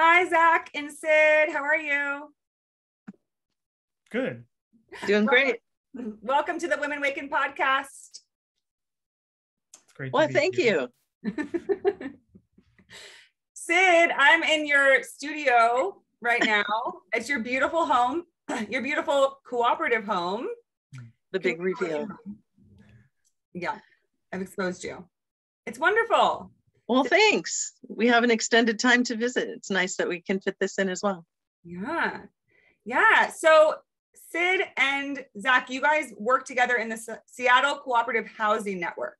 Hi, Zach and Syd. How are you? Good. Doing great. Welcome to the Women Waken podcast. It's great. Well, thank here. you. Syd, I'm in your studio right now. it's your beautiful home, your beautiful cooperative home. The big reveal. Yeah, I've exposed you. It's wonderful. Well, thanks. We have an extended time to visit. It's nice that we can fit this in as well. Yeah. Yeah. So, Syd and Zach, you guys work together in the Seattle Cooperative Housing Network.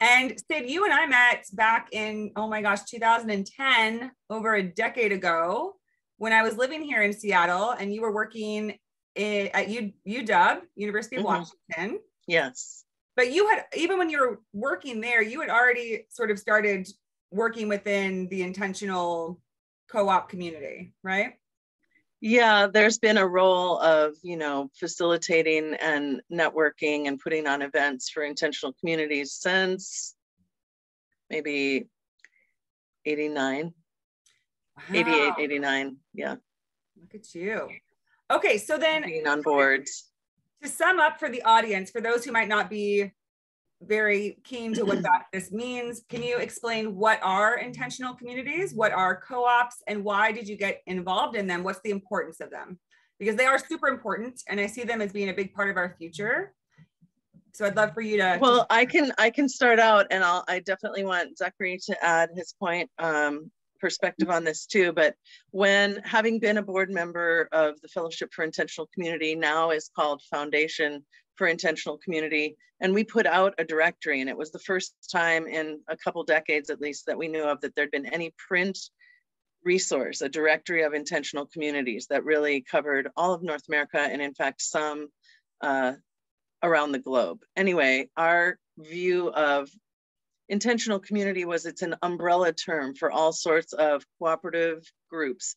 And Syd, you and I met back in, oh my gosh, 2010, over a decade ago, when I was living here in Seattle and you were working at U- UW, University of mm-hmm. Washington. Yes but you had even when you were working there you had already sort of started working within the intentional co-op community right? Yeah there's been a role of you know facilitating and networking and putting on events for intentional communities since maybe 89 wow. 88 89 yeah. Look at you. Okay so then being on boards. to sum up for the audience, for those who might not be very keen to what that this means, can you explain what are intentional communities, what are co-ops, and why did you get involved in them? What's the importance of them? Because they are super important, and I see them as being a big part of our future. So I'd love for you to. Well, I can I can start out, and I'll I definitely want Zachary to add his point. Um, perspective on this too, but when having been a board member of the Fellowship for Intentional Community, now is called Foundation for Intentional Community, and we put out a directory, and it was the first time in a couple decades at least that we knew of that there'd been any print resource, a directory of intentional communities that really covered all of North America and in fact some uh, around the globe. Anyway, our view of intentional community was it's an umbrella term for all sorts of cooperative groups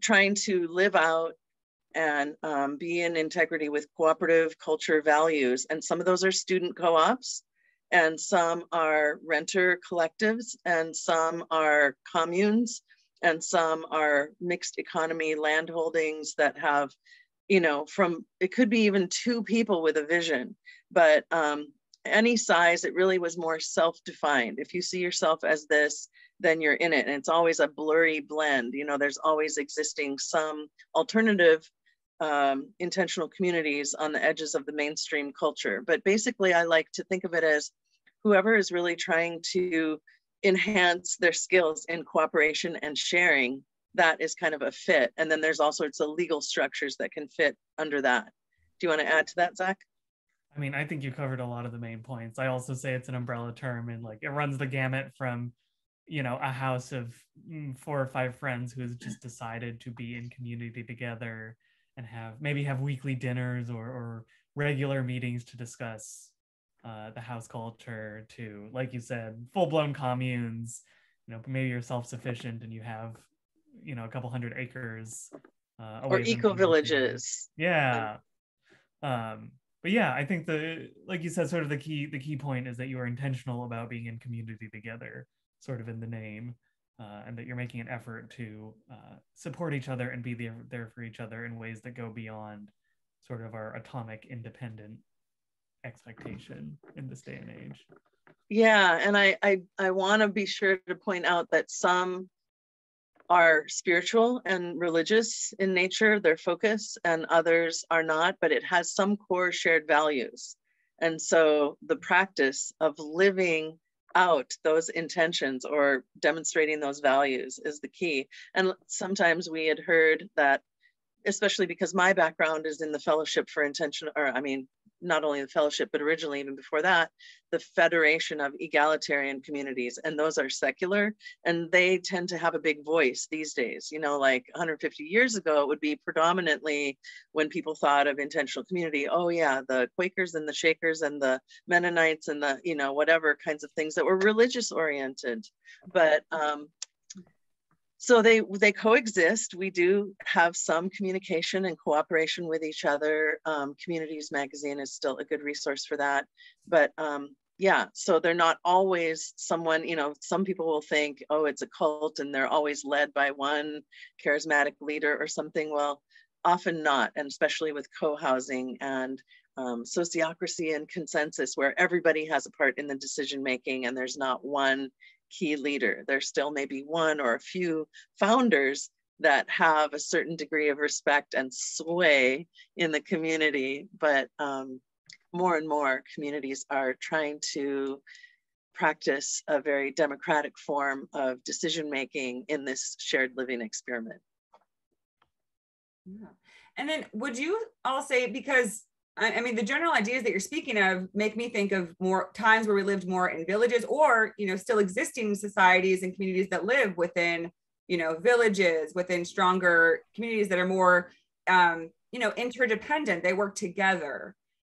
trying to live out and um, be in integrity with cooperative culture values. And some of those are student co-ops and some are renter collectives and some are communes and some are mixed economy land holdings that have, you know, from, it could be even two people with a vision, but um, any size, it really was more self-defined. If you see yourself as this, then you're in it. And it's always a blurry blend. You know, there's always existing some alternative um, intentional communities on the edges of the mainstream culture. But basically, I like to think of it as whoever is really trying to enhance their skills in cooperation and sharing, that is kind of a fit. And then there's all sorts of legal structures that can fit under that. Do you want to add to that, Zach? I mean, I think you covered a lot of the main points. I also say it's an umbrella term and like it runs the gamut from, you know, a house of mm, four or five friends who has just decided to be in community together and have maybe have weekly dinners or, or regular meetings to discuss uh, the house culture to, like you said, full blown communes. You know, maybe you're self sufficient and you have, you know, a couple hundred acres. Uh, or eco villages. Yeah. Um, but yeah, I think the like you said, sort of the key the key point is that you are intentional about being in community together, sort of in the name, uh, and that you're making an effort to uh, support each other and be there there for each other in ways that go beyond sort of our atomic independent expectation in this day and age. Yeah, and I I, I want to be sure to point out that some are spiritual and religious in nature, their focus, and others are not, but it has some core shared values. And so the practice of living out those intentions or demonstrating those values is the key. And sometimes we had heard that, especially because my background is in the fellowship for intention, or I mean, not only the fellowship, but originally, even before that, the Federation of Egalitarian Communities. And those are secular and they tend to have a big voice these days. You know, like 150 years ago, it would be predominantly when people thought of intentional community, oh, yeah, the Quakers and the Shakers and the Mennonites and the, you know, whatever kinds of things that were religious oriented. But um, so they they coexist. We do have some communication and cooperation with each other. Um, communities magazine is still a good resource for that. But um, yeah, so they're not always someone, you know, some people will think, oh, it's a cult and they're always led by one charismatic leader or something. Well, often not, and especially with co-housing and um, sociocracy and consensus where everybody has a part in the decision making and there's not one key leader. There's still maybe one or a few founders that have a certain degree of respect and sway in the community, but um, more and more communities are trying to practice a very democratic form of decision making in this shared living experiment. Yeah. And then would you all say, because I mean, the general ideas that you're speaking of make me think of more times where we lived more in villages or, you know, still existing societies and communities that live within, you know, villages, within stronger communities that are more, um, you know, interdependent. They work together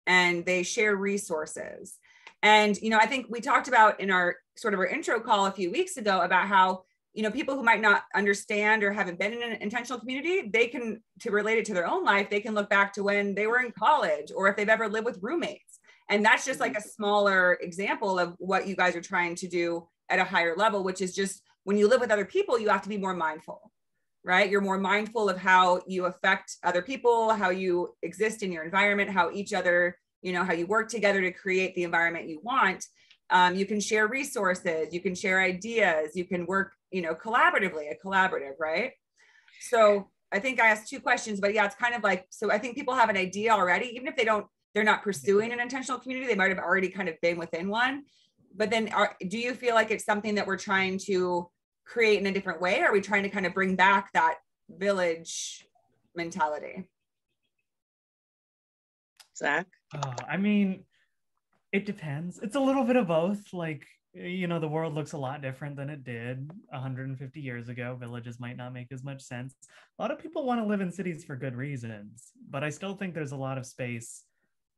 and they share resources. And, you know, I think we talked about in our sort of our intro call a few weeks ago about how you know people who might not understand or haven't been in an intentional community they can to relate it to their own life they can look back to when they were in college or if they've ever lived with roommates. And that's just like a mm-hmm. smaller example of what you guys are trying to do at a higher level which is just when you live with other people you have to be more mindful right? You're more mindful of how you affect other people how you exist in your environment how each other you know how you work together to create the environment you want um, you can share resources you can share ideas you can work you know collaboratively a collaborative right? So i think i asked two questions but yeah it's kind of like so i think people have an idea already even if they don't they're not pursuing an intentional community they might have already kind of been within one. But then are, do you feel like it's something that we're trying to create in a different way are we trying to kind of bring back that village mentality? Zach? Uh, i mean it depends. It's a little bit of both. Like, you know, the world looks a lot different than it did 150 years ago. Villages might not make as much sense. A lot of people want to live in cities for good reasons, but I still think there's a lot of space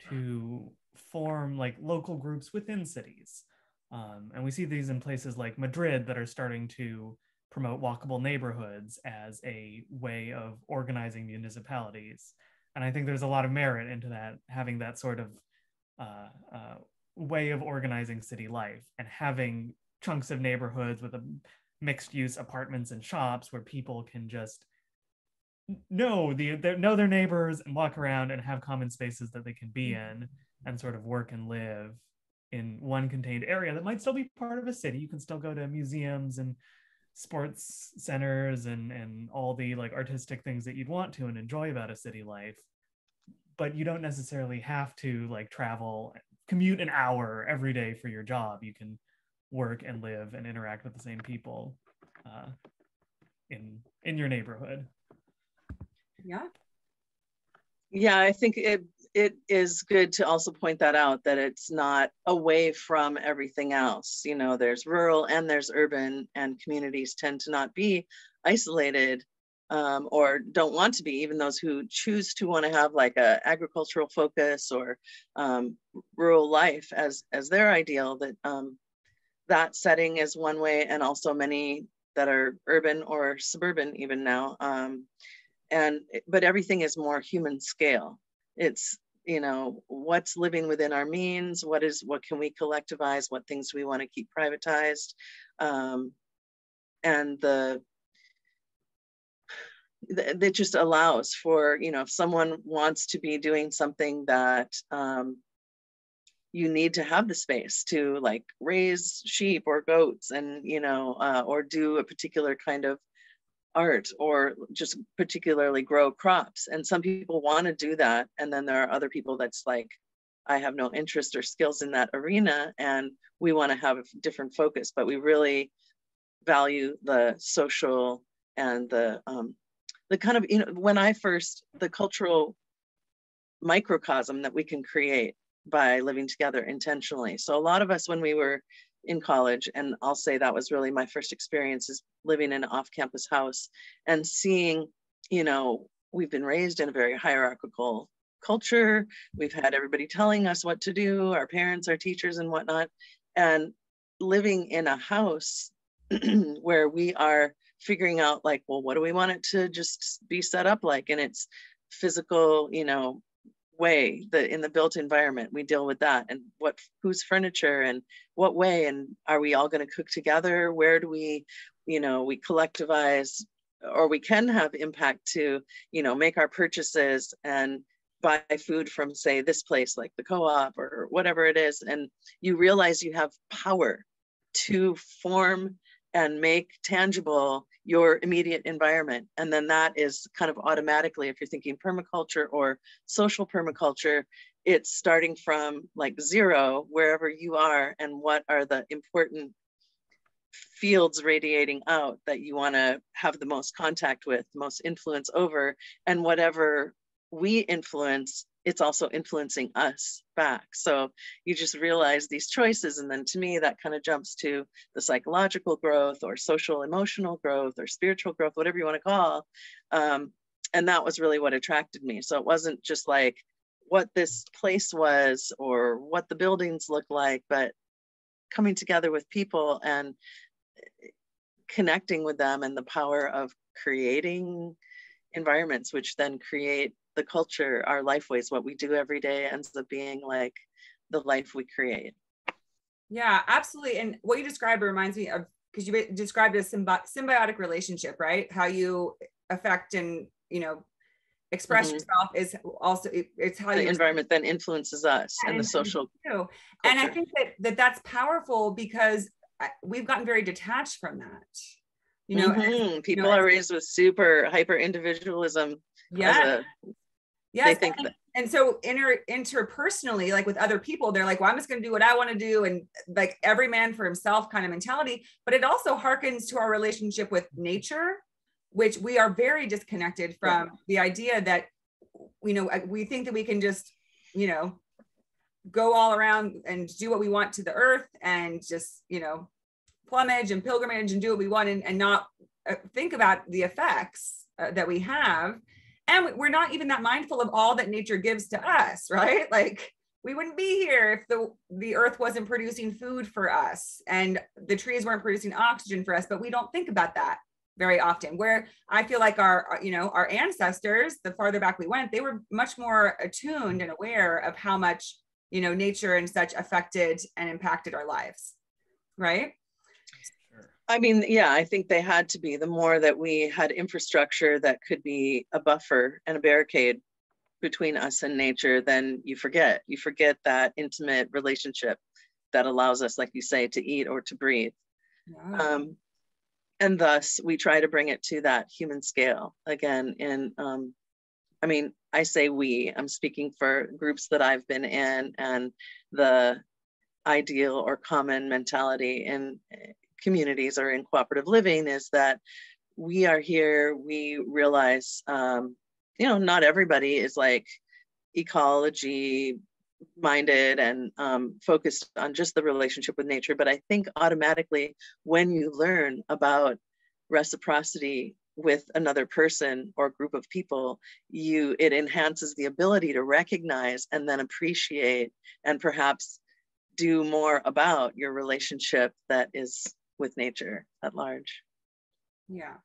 to form like local groups within cities. Um, and we see these in places like Madrid that are starting to promote walkable neighborhoods as a way of organizing municipalities. And I think there's a lot of merit into that, having that sort of uh, uh, way of organizing city life and having chunks of neighborhoods with a mixed use apartments and shops where people can just know the know their neighbors and walk around and have common spaces that they can be in and sort of work and live in one contained area that might still be part of a city. You can still go to museums and sports centers and and all the like artistic things that you'd want to and enjoy about a city life but you don't necessarily have to like travel commute an hour every day for your job. You can work and live and interact with the same people uh, in in your neighborhood. Yeah. Yeah i think it it is good to also point that out that it's not away from everything else. You know there's rural and there's urban and communities tend to not be isolated um, or don't want to be, even those who choose to want to have like a agricultural focus or um, rural life as as their ideal. That um, that setting is one way, and also many that are urban or suburban even now. Um, and but everything is more human scale. It's you know what's living within our means. What is what can we collectivize? What things we want to keep privatized? Um, and the that just allows for you know if someone wants to be doing something that um, you need to have the space to like raise sheep or goats and you know uh, or do a particular kind of art or just particularly grow crops. And some people want to do that and then there are other people that's like i have no interest or skills in that arena and we want to have a different focus but we really value the social and the um, the kind of you know when i first the cultural microcosm that we can create by living together intentionally. So a lot of us when we were in college and i'll say that was really my first experience is living in an off-campus house and seeing you know we've been raised in a very hierarchical culture. We've had everybody telling us what to do our parents our teachers and whatnot. And living in a house where we are figuring out like, well, what do we want it to just be set up like? in it's physical, you know, way the in the built environment we deal with that. And what whose furniture and what way? And are we all going to cook together? Where do we you know we collectivize or we can have impact to you know make our purchases and buy food from say this place like the co-op or whatever it is. And you realize you have power to form and make tangible your immediate environment. And then that is kind of automatically, if you're thinking permaculture or social permaculture, it's starting from like zero, wherever you are, and what are the important fields radiating out that you want to have the most contact with, most influence over, and whatever we influence it's also influencing us back. So you just realize these choices. And then to me, that kind of jumps to the psychological growth or social emotional growth or spiritual growth, whatever you want to call. Um, and that was really what attracted me. So it wasn't just like what this place was or what the buildings look like, but coming together with people and connecting with them and the power of creating environments which then create the culture, our life ways, what we do every day ends up being like the life we create. Yeah, absolutely. And what you described reminds me of because you described a symbi- symbiotic relationship, right? How you affect and you know express mm-hmm. yourself is also it's how the environment then influences us and, and the social too. and i think that, that that's powerful because we've gotten very detached from that you know mm-hmm. people you know, are raised with super hyper individualism yeah Yes. They think and, that. and so inter interpersonally, like with other people, they're like, well, I'm just going to do what I want to do. And like every man for himself kind of mentality. But it also harkens to our relationship with nature, which we are very disconnected from yeah. the idea that, you know, we think that we can just, you know, go all around and do what we want to the earth and just, you know, plumage and pilgrimage and do what we want and, and not uh, think about the effects uh, that we have and we're not even that mindful of all that nature gives to us right? Like we wouldn't be here if the the earth wasn't producing food for us and the trees weren't producing oxygen for us but we don't think about that very often. Where i feel like our you know our ancestors the farther back we went they were much more attuned and aware of how much you know nature and such affected and impacted our lives right I mean, yeah, I think they had to be. The more that we had infrastructure that could be a buffer and a barricade between us and nature, then you forget. You forget that intimate relationship that allows us, like you say, to eat or to breathe. Um, and thus, we try to bring it to that human scale again. In, um, I mean, I say we. I'm speaking for groups that I've been in, and the ideal or common mentality in communities or in cooperative living is that we are here, we realize, um, you know, not everybody is like ecology minded and um, focused on just the relationship with nature. But I think automatically when you learn about reciprocity with another person or group of people you it enhances the ability to recognize and then appreciate and perhaps do more about your relationship that is with nature at large. Yeah.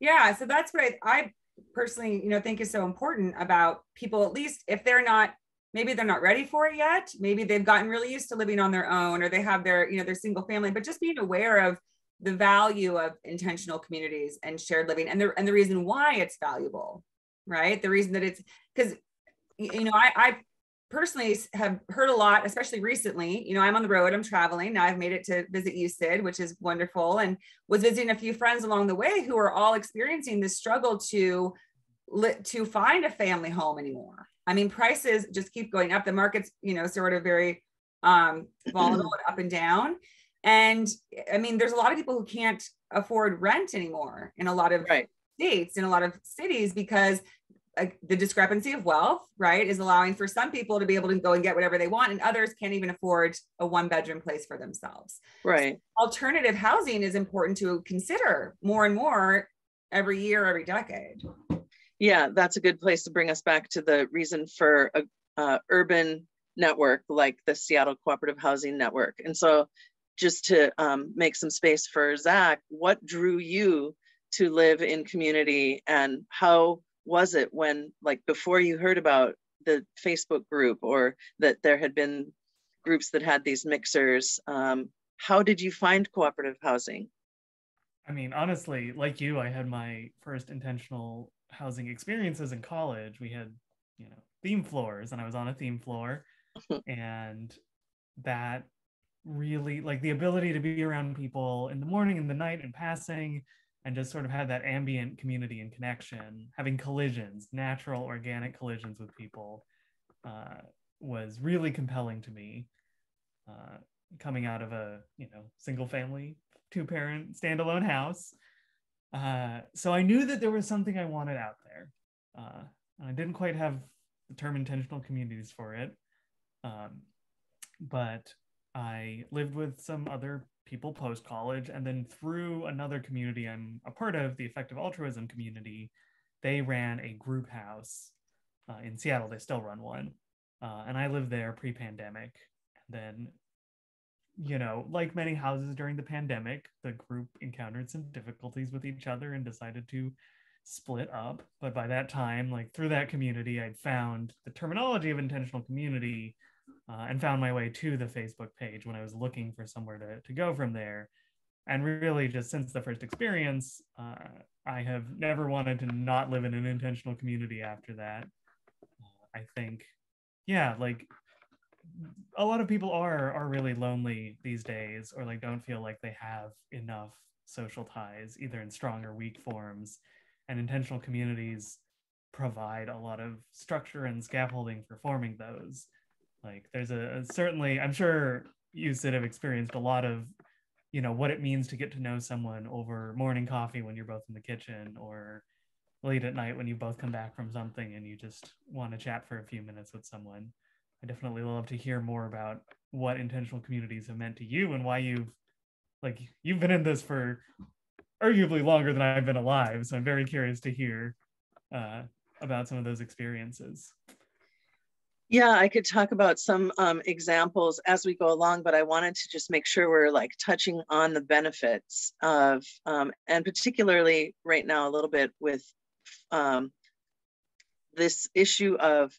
Yeah. So that's what I, personally, you know, think is so important about people, at least if they're not, maybe they're not ready for it yet. Maybe they've gotten really used to living on their own or they have their, you know, their single family, but just being aware of the value of intentional communities and shared living and the, and the reason why it's valuable, right? The reason that it's because, you know, I, I personally have heard a lot, especially recently. You know, I'm on the road, I'm traveling. Now I've made it to visit you, Syd, which is wonderful, and was visiting a few friends along the way who are all experiencing this struggle to to find a family home anymore. I mean, prices just keep going up. The market's, you know, sort of very um, volatile and up and down. And I mean, there's a lot of people who can't afford rent anymore in a lot of right. states, in a lot of cities, because the discrepancy of wealth, right, is allowing for some people to be able to go and get whatever they want, and others can't even afford a one bedroom place for themselves. Right. So alternative housing is important to consider more and more every year, every decade. Yeah, that's a good place to bring us back to the reason for a uh, urban network like the Seattle Cooperative Housing Network. And so, just to um, make some space for Zach, what drew you to live in community and how was it when like before you heard about the Facebook group or that there had been groups that had these mixers. Um, how did you find cooperative housing? I mean, honestly, like you, I had my first intentional housing experiences in college. We had, you know, theme floors, and I was on a theme floor, and that really like the ability to be around people in the morning and the night and passing and just sort of have that ambient community and connection having collisions natural organic collisions with people uh, was really compelling to me uh, coming out of a you know single family two parent standalone house. Uh, so i knew that there was something i wanted out there. Uh, i didn't quite have the term intentional communities for it um, but I lived with some other people post college, and then through another community I'm a part of, the Effective Altruism community, they ran a group house uh, in Seattle. They still run one, uh, and I lived there pre-pandemic. And then, you know, like many houses during the pandemic, the group encountered some difficulties with each other and decided to split up. But by that time, like through that community, I'd found the terminology of intentional community uh, and found my way to the Facebook page when I was looking for somewhere to, to go from there. And really, just since the first experience, uh, I have never wanted to not live in an intentional community after that. Uh, I think, yeah, like a lot of people are are really lonely these days, or like don't feel like they have enough social ties, either in strong or weak forms. And intentional communities provide a lot of structure and scaffolding for forming those. Like there's a, certainly, I'm sure you Syd have experienced a lot of, you know, what it means to get to know someone over morning coffee when you're both in the kitchen or late at night when you both come back from something and you just want to chat for a few minutes with someone. I definitely love to hear more about what intentional communities have meant to you and why you've like you've been in this for arguably longer than I've been alive. So I'm very curious to hear uh, about some of those experiences. Yeah, I could talk about some um, examples as we go along, but I wanted to just make sure we're like touching on the benefits of, um, and particularly right now a little bit with um, this issue of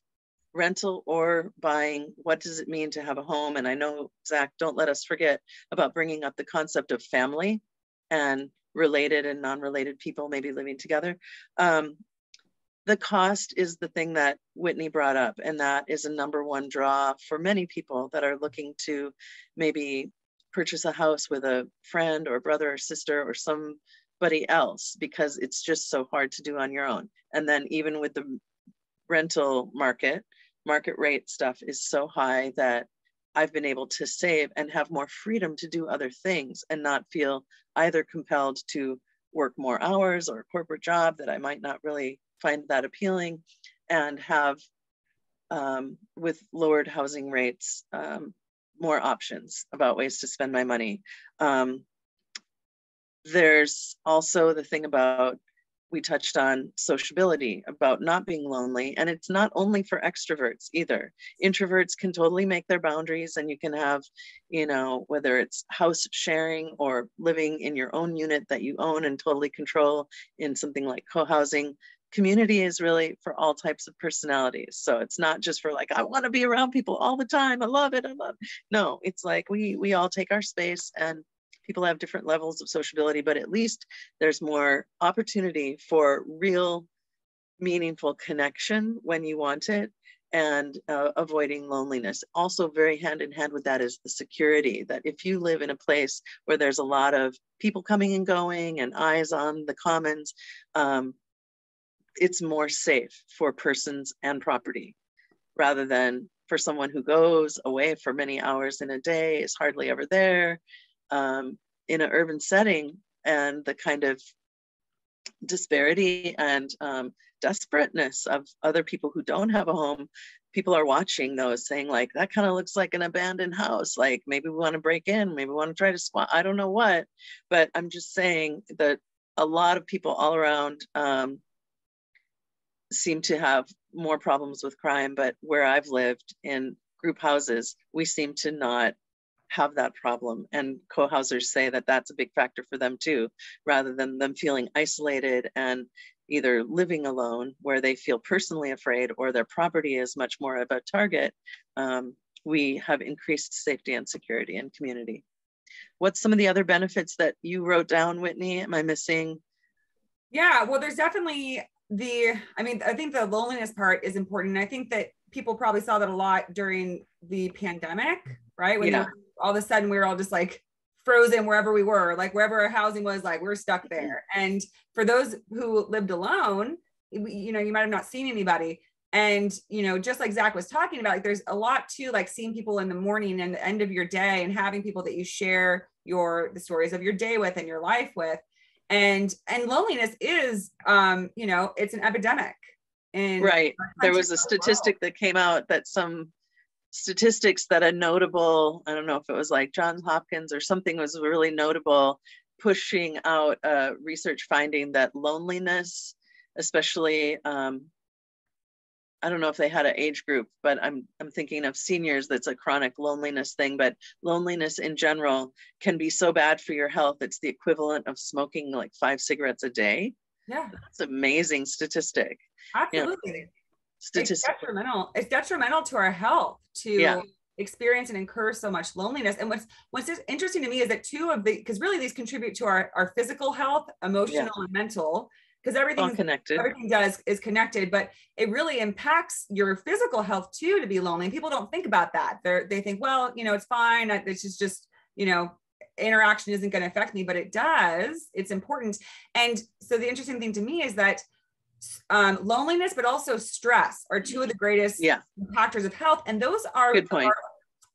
rental or buying. What does it mean to have a home? And I know, Zach, don't let us forget about bringing up the concept of family and related and non-related people maybe living together. Um, the cost is the thing that Whitney brought up, and that is a number one draw for many people that are looking to maybe purchase a house with a friend or brother or sister or somebody else because it's just so hard to do on your own. And then even with the rental market, market rate stuff is so high that I've been able to save and have more freedom to do other things and not feel either compelled to work more hours or a corporate job that I might not really find that appealing and have, um, with lowered housing rates, um, more options about ways to spend my money. Um, there's also the thing about we touched on sociability about not being lonely and it's not only for extroverts either introverts can totally make their boundaries and you can have you know whether it's house sharing or living in your own unit that you own and totally control in something like co-housing community is really for all types of personalities. So it's not just for like, I want to be around people all the time. I love it. I love it. No, it's like we we all take our space and people have different levels of sociability, but at least there's more opportunity for real meaningful connection when you want it and uh, avoiding loneliness. Also, very hand in hand with that is the security that if you live in a place where there's a lot of people coming and going and eyes on the commons, um, it's more safe for persons and property rather than for someone who goes away for many hours in a day, is hardly ever there. Um, in an urban setting and the kind of disparity and um, desperateness of other people who don't have a home people are watching those saying like that kind of looks like an abandoned house. Like maybe we want to break in maybe we want to try to squat i don't know what but i'm just saying that a lot of people all around um, seem to have more problems with crime, but where I've lived in group houses, we seem to not have that problem. And co-housers say that that's a big factor for them too, rather than them feeling isolated and either living alone where they feel personally afraid or their property is much more of a target, um, we have increased safety and security in community. What's some of the other benefits that you wrote down, Whitney? Am I missing? Yeah, well, there's definitely the, I mean, I think the loneliness part is important. I think that people probably saw that a lot during the pandemic, right? When yeah. all of a sudden we were all just like frozen wherever we were, like wherever our housing was, like we're stuck mm-hmm. there. And for those who lived alone, you know, you might have not seen anybody. And, you know, just like Zach was talking about, like there's a lot to like seeing people in the morning and the end of your day and having people that you share your the stories of your day with and your life with. And and loneliness is um, you know, it's an epidemic. And right. There was a statistic that came out that some statistics that a notable, I don't know if it was like Johns Hopkins or something was really notable, pushing out a research finding that loneliness, especially, um, I don't know if they had an age group, but I'm I'm thinking of seniors. That's a chronic loneliness thing. But loneliness in general can be so bad for your health. It's the equivalent of smoking like five cigarettes a day. Yeah, that's amazing statistic. Absolutely. You know, it's detrimental. It's detrimental to our health to yeah. experience and incur so much loneliness. And what's what's interesting to me is that two of the because really these contribute to our our physical health, emotional yeah. and mental. Because everything connected. Everything does is connected, but it really impacts your physical health too to be lonely. And people don't think about that. They they think, well, you know, it's fine. It's just just you know interaction isn't going to affect me, but it does. It's important. And so the interesting thing to me is that um, loneliness, but also stress are two of the greatest yeah. factors of health. And those are Good point. Our,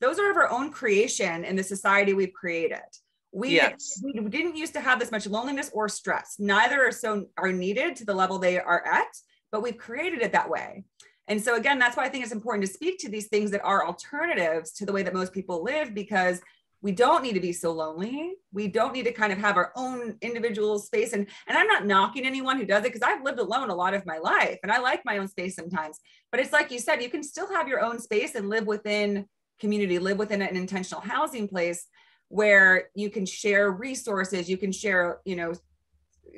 those are of our own creation in the society we've created. We, yes. we didn't used to have this much loneliness or stress. Neither are so are needed to the level they are at, but we've created it that way. And so again, that's why I think it's important to speak to these things that are alternatives to the way that most people live because we don't need to be so lonely we don't need to kind of have our own individual space and and i'm not knocking anyone who does it because i've lived alone a lot of my life and i like my own space sometimes but it's like you said you can still have your own space and live within community live within an intentional housing place where you can share resources you can share you know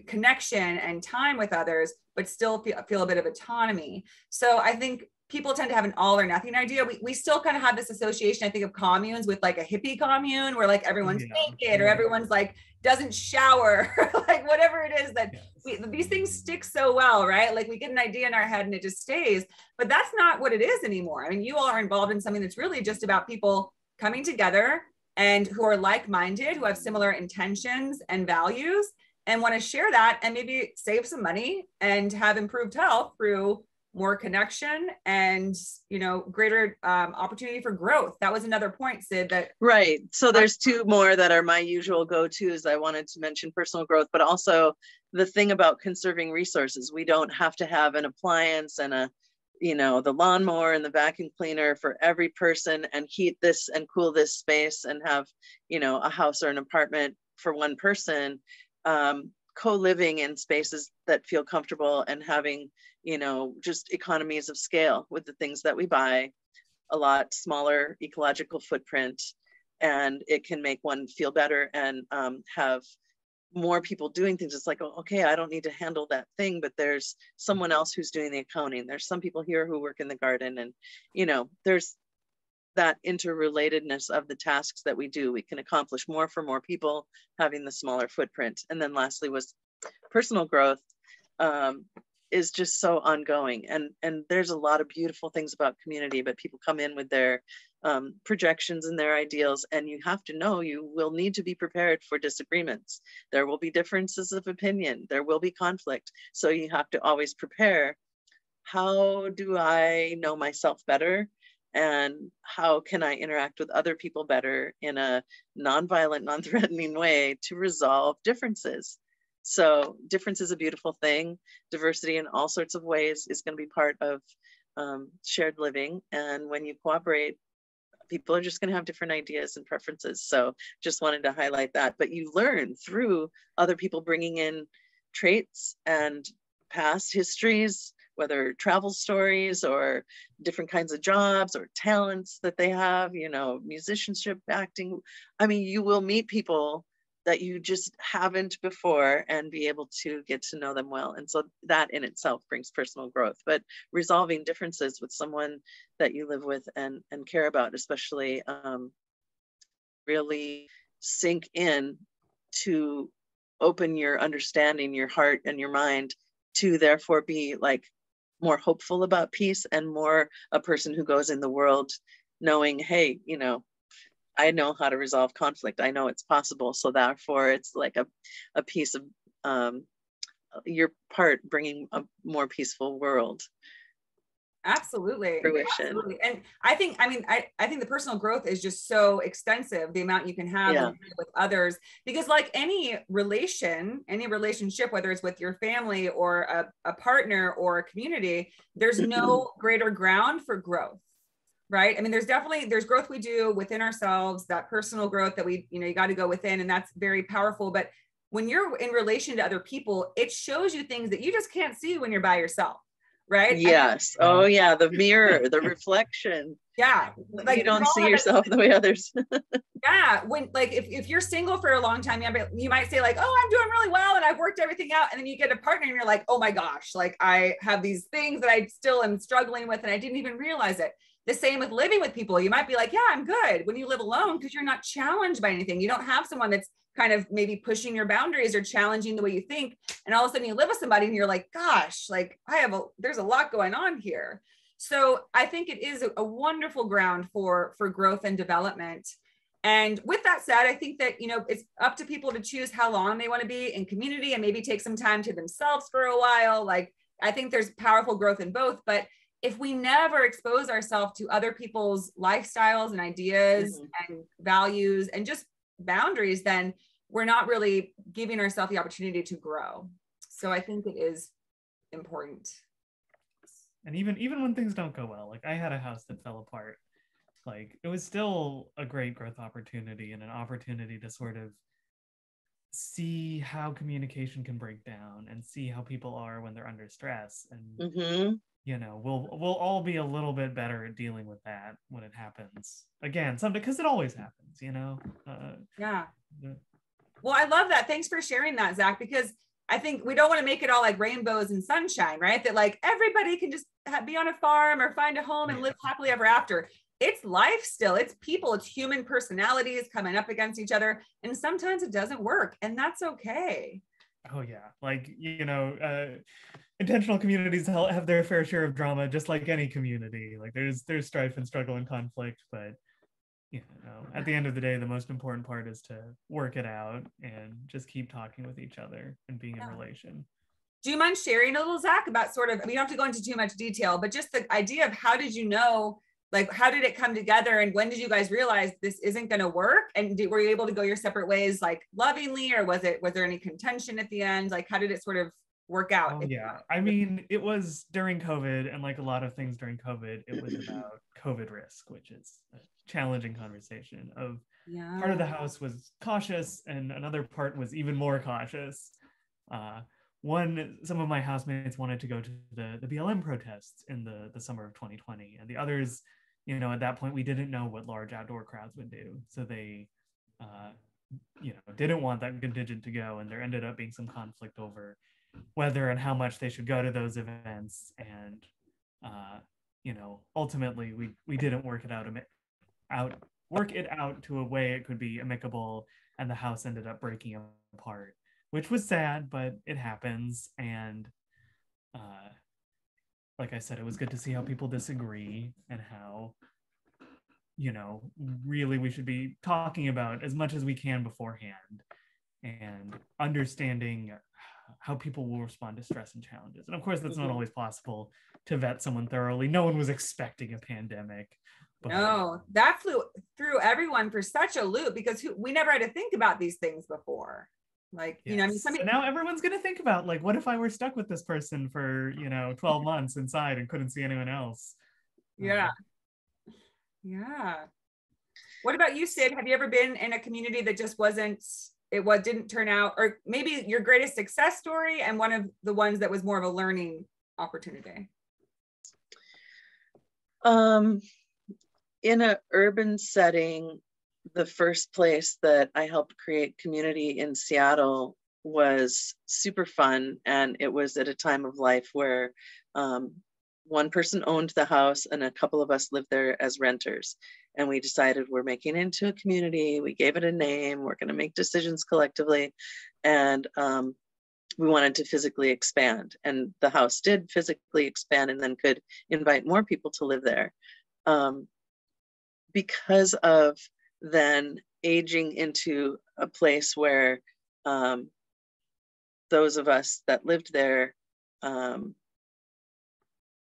connection and time with others but still feel, feel a bit of autonomy so i think people tend to have an all or nothing idea. We, we still kind of have this association, I think, of communes with like a hippie commune where like everyone's yeah. naked or everyone's like doesn't shower, like whatever it is that we, these things stick so well, right? Like we get an idea in our head and it just stays. But that's not what it is anymore. I mean, you all are involved in something that's really just about people coming together and who are like minded, who have similar intentions and values and want to share that and maybe save some money and have improved health through more connection and you know greater um, opportunity for growth. That was another point Syd that right. So there's two more that are my usual go-to's i wanted to mention personal growth but also the thing about conserving resources. We don't have to have an appliance and a you know the lawnmower and the vacuum cleaner for every person and heat this and cool this space and have you know a house or an apartment for one person um, co-living in spaces that feel comfortable and having you know just economies of scale with the things that we buy a lot smaller ecological footprint and it can make one feel better and um, have more people doing things it's like oh, okay i don't need to handle that thing but there's someone else who's doing the accounting there's some people here who work in the garden and you know there's that interrelatedness of the tasks that we do. We can accomplish more for more people having the smaller footprint. And then lastly was personal growth um, is just so ongoing. And, and there's a lot of beautiful things about community, but people come in with their um, projections and their ideals, and you have to know you will need to be prepared for disagreements. There will be differences of opinion, there will be conflict. So you have to always prepare. How do I know myself better? and how can I interact with other people better in a nonviolent, non-threatening way to resolve differences. So difference is a beautiful thing. Diversity in all sorts of ways is going to be part of um, shared living. And when you cooperate, people are just going to have different ideas and preferences. So just wanted to highlight that. But you learn through other people bringing in traits and past histories whether travel stories or different kinds of jobs or talents that they have, you know, musicianship, acting. I mean, you will meet people that you just haven't before and be able to get to know them well. And so that in itself brings personal growth. But resolving differences with someone that you live with and, and care about, especially um, really sink in to open your understanding, your heart and your mind to therefore be like more hopeful about peace and more a person who goes in the world knowing, hey, you know, I know how to resolve conflict. I know it's possible. So therefore, it's like a, a piece of um, your part bringing a more peaceful world. Absolutely. Fruition. Absolutely. And I think, I mean, I, I think the personal growth is just so extensive, the amount you can have yeah. with others, because like any relation, any relationship, whether it's with your family or a, a partner or a community, there's no greater ground for growth right? I mean there's definitely there's growth we do within ourselves that personal growth that we you know you got to go within and that's very powerful but when you're in relation to other people it shows you things that you just can't see when you're by yourself right? Yes. Oh yeah the mirror the reflection. Yeah like you don't see yourself the way others. Yeah when like if, if you're single for a long time you might say like oh i'm doing really well and i've worked everything out and then you get a partner and you're like oh my gosh like i have these things that i still am struggling with and i didn't even realize it the same with living with people. You might be like, yeah, I'm good when you live alone because you're not challenged by anything. You don't have someone that's kind of maybe pushing your boundaries or challenging the way you think. And all of a sudden you live with somebody and you're like, gosh, like I have a, there's a lot going on here. So I think it is a, a wonderful ground for, for growth and development. And with that said, I think that, you know, it's up to people to choose how long they want to be in community and maybe take some time to themselves for a while. Like, I think there's powerful growth in both, but if we never expose ourselves to other people's lifestyles and ideas mm-hmm. and values and just boundaries, then we're not really giving ourselves the opportunity to grow. So I think it is important. And even even when things don't go well, like I had a house that fell apart, like it was still a great growth opportunity and an opportunity to sort of see how communication can break down and see how people are when they're under stress and mm-hmm you know we'll we'll all be a little bit better at dealing with that when it happens again some because it always happens you know uh, yeah. well i love that. Thanks for sharing that zach because i think we don't want to make it all like rainbows and sunshine right? That like everybody can just be on a farm or find a home and live happily ever after. It's life still. It's people. It's human personalities coming up against each other and sometimes it doesn't work and that's okay. Oh yeah. Like you know uh intentional communities have their fair share of drama just like any community. Like there's there's strife and struggle and conflict but you know at the end of the day the most important part is to work it out and just keep talking with each other and being yeah. in relation. Do you mind sharing a little zach about sort of we don't have to go into too much detail but just the idea of how did you know like how did it come together and when did you guys realize this isn't going to work? And did, were you able to go your separate ways like lovingly or was it was there any contention at the end? Like how did it sort of work out. Oh, yeah. I mean, it was during COVID, and like a lot of things during COVID, it was about COVID risk, which is a challenging conversation. Of yeah. part of the house was cautious, and another part was even more cautious. Uh, one, some of my housemates wanted to go to the, the BLM protests in the, the summer of 2020, and the others, you know, at that point, we didn't know what large outdoor crowds would do. So they, uh, you know, didn't want that contingent to go, and there ended up being some conflict over whether and how much they should go to those events. And uh, you know ultimately we we didn't work it out out work it out to a way it could be amicable and the house ended up breaking apart which was sad but it happens. And uh, like i said it was good to see how people disagree and how you know really we should be talking about as much as we can beforehand and understanding how people will respond to stress and challenges. And of course, that's mm-hmm. not always possible to vet someone thoroughly. No one was expecting a pandemic. But... No, that flew through everyone for such a loop because we never had to think about these things before. Like, yes. you know, I mean, somebody... so now everyone's going to think about like, what if I were stuck with this person for, you know, 12 months inside and couldn't see anyone else? Yeah. Um, yeah. What about you, Syd? Have you ever been in a community that just wasn't it what didn't turn out or maybe your greatest success story and one of the ones that was more of a learning opportunity um in an urban setting the first place that I helped create community in Seattle was super fun. And it was at a time of life where um, one person owned the house and a couple of us lived there as renters. And we decided we're making it into a community. We gave it a name. We're going to make decisions collectively. And um, we wanted to physically expand. And the house did physically expand and then could invite more people to live there. Um, because of then aging into a place where um, those of us that lived there um,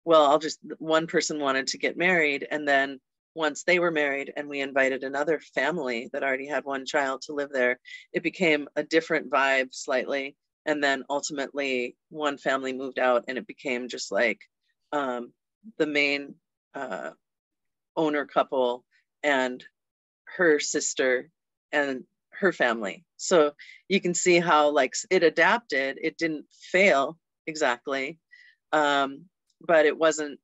well i'll just one person wanted to get married and then once they were married and we invited another family that already had one child to live there it became a different vibe slightly. And then ultimately one family moved out and it became just like um, the main uh, owner couple and her sister and her family. So you can see how like it adapted. It didn't fail exactly um, but it wasn't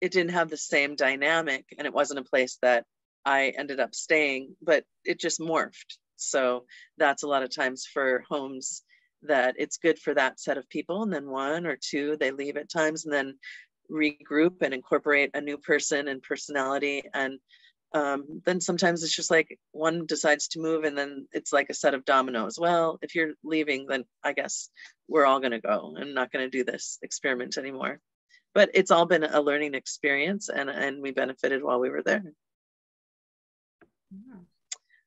it didn't have the same dynamic and it wasn't a place that i ended up staying but it just morphed. So that's a lot of times for homes that it's good for that set of people and then one or two they leave at times and then regroup and incorporate a new person and personality and um, then sometimes it's just like one decides to move and then it's like a set of dominoes well. If you're leaving then i guess we're all going to go. I'm not going to do this experiment anymore but it's all been a learning experience and and we benefited while we were there yeah.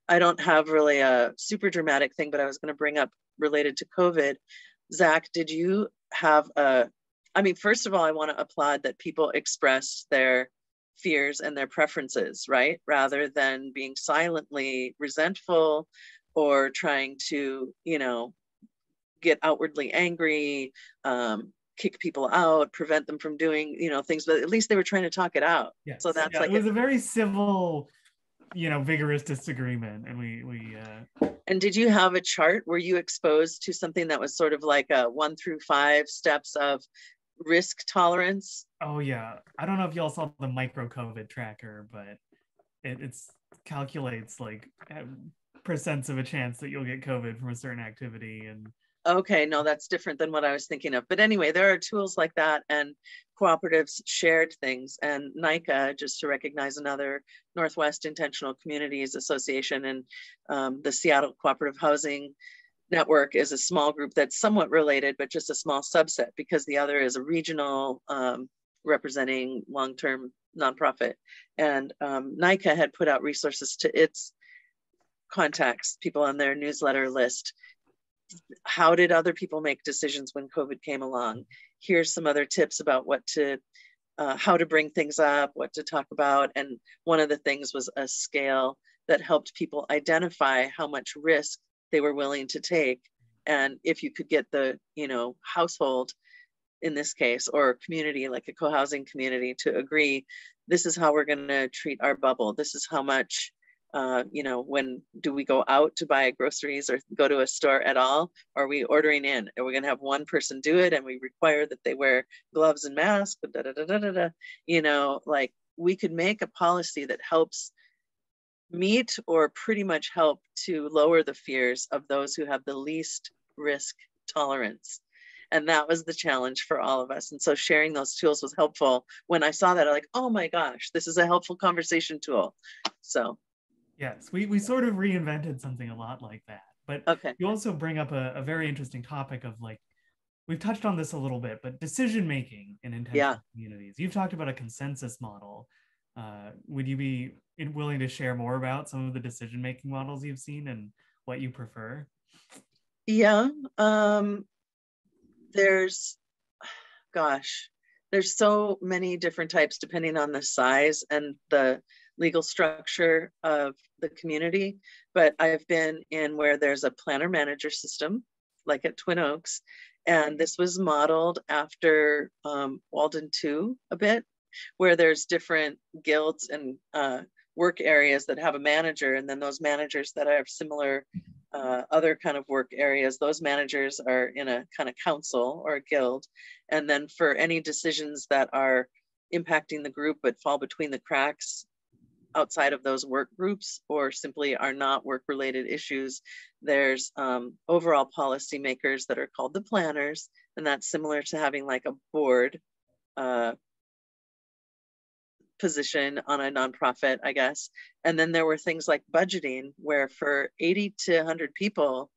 i don't have really a super dramatic thing but i was going to bring up related to covid zach did you have a i mean first of all i want to applaud that people express their fears and their preferences, right? Rather than being silently resentful or trying to, you know, get outwardly angry, um, kick people out, prevent them from doing, you know, things, but at least they were trying to talk it out. Yes. So that's yeah, like it was a, a very civil, you know, vigorous disagreement. And we, we, uh... and did you have a chart? Were you exposed to something that was sort of like a one through five steps of risk tolerance. Oh yeah, I don't know if y'all saw the micro COVID tracker, but it it's calculates like percents of a chance that you'll get COVID from a certain activity and. Okay, no, that's different than what I was thinking of. But anyway, there are tools like that, and cooperatives shared things. And NICA, just to recognize another Northwest Intentional Communities Association and um, the Seattle Cooperative Housing network is a small group that's somewhat related, but just a small subset because the other is a regional um, representing long-term nonprofit. And um, NICA had put out resources to its contacts, people on their newsletter list. How did other people make decisions when COVID came along? Here's some other tips about what to, uh, how to bring things up, what to talk about. And one of the things was a scale that helped people identify how much risk they were willing to take and if you could get the you know household in this case or community like a co-housing community to agree this is how we're going to treat our bubble this is how much uh, you know when do we go out to buy groceries or go to a store at all are we ordering in are we going to have one person do it and we require that they wear gloves and masks da, da, da, da, da, da. you know like we could make a policy that helps meet or pretty much help to lower the fears of those who have the least risk tolerance. And that was the challenge for all of us. And so sharing those tools was helpful. When I saw that, I'm like, oh my gosh, this is a helpful conversation tool. So yes, we, we sort of reinvented something a lot like that. But okay. you also bring up a, a very interesting topic of like, we've touched on this a little bit, but decision making in intentional yeah. communities. You've talked about a consensus model. Uh, would you be willing to share more about some of the decision making models you've seen and what you prefer? Yeah, um, there's, gosh, there's so many different types depending on the size and the legal structure of the community. But I've been in where there's a planner manager system, like at Twin Oaks, and this was modeled after um, Walden 2 a bit, where there's different guilds and uh, work areas that have a manager and then those managers that have similar uh, other kind of work areas those managers are in a kind of council or a guild and then for any decisions that are impacting the group but fall between the cracks outside of those work groups or simply are not work related issues. There's um, overall policymakers that are called the planners, and that's similar to having like a board uh, position on a nonprofit, I guess. And then there were things like budgeting, where for 80 to 100 people,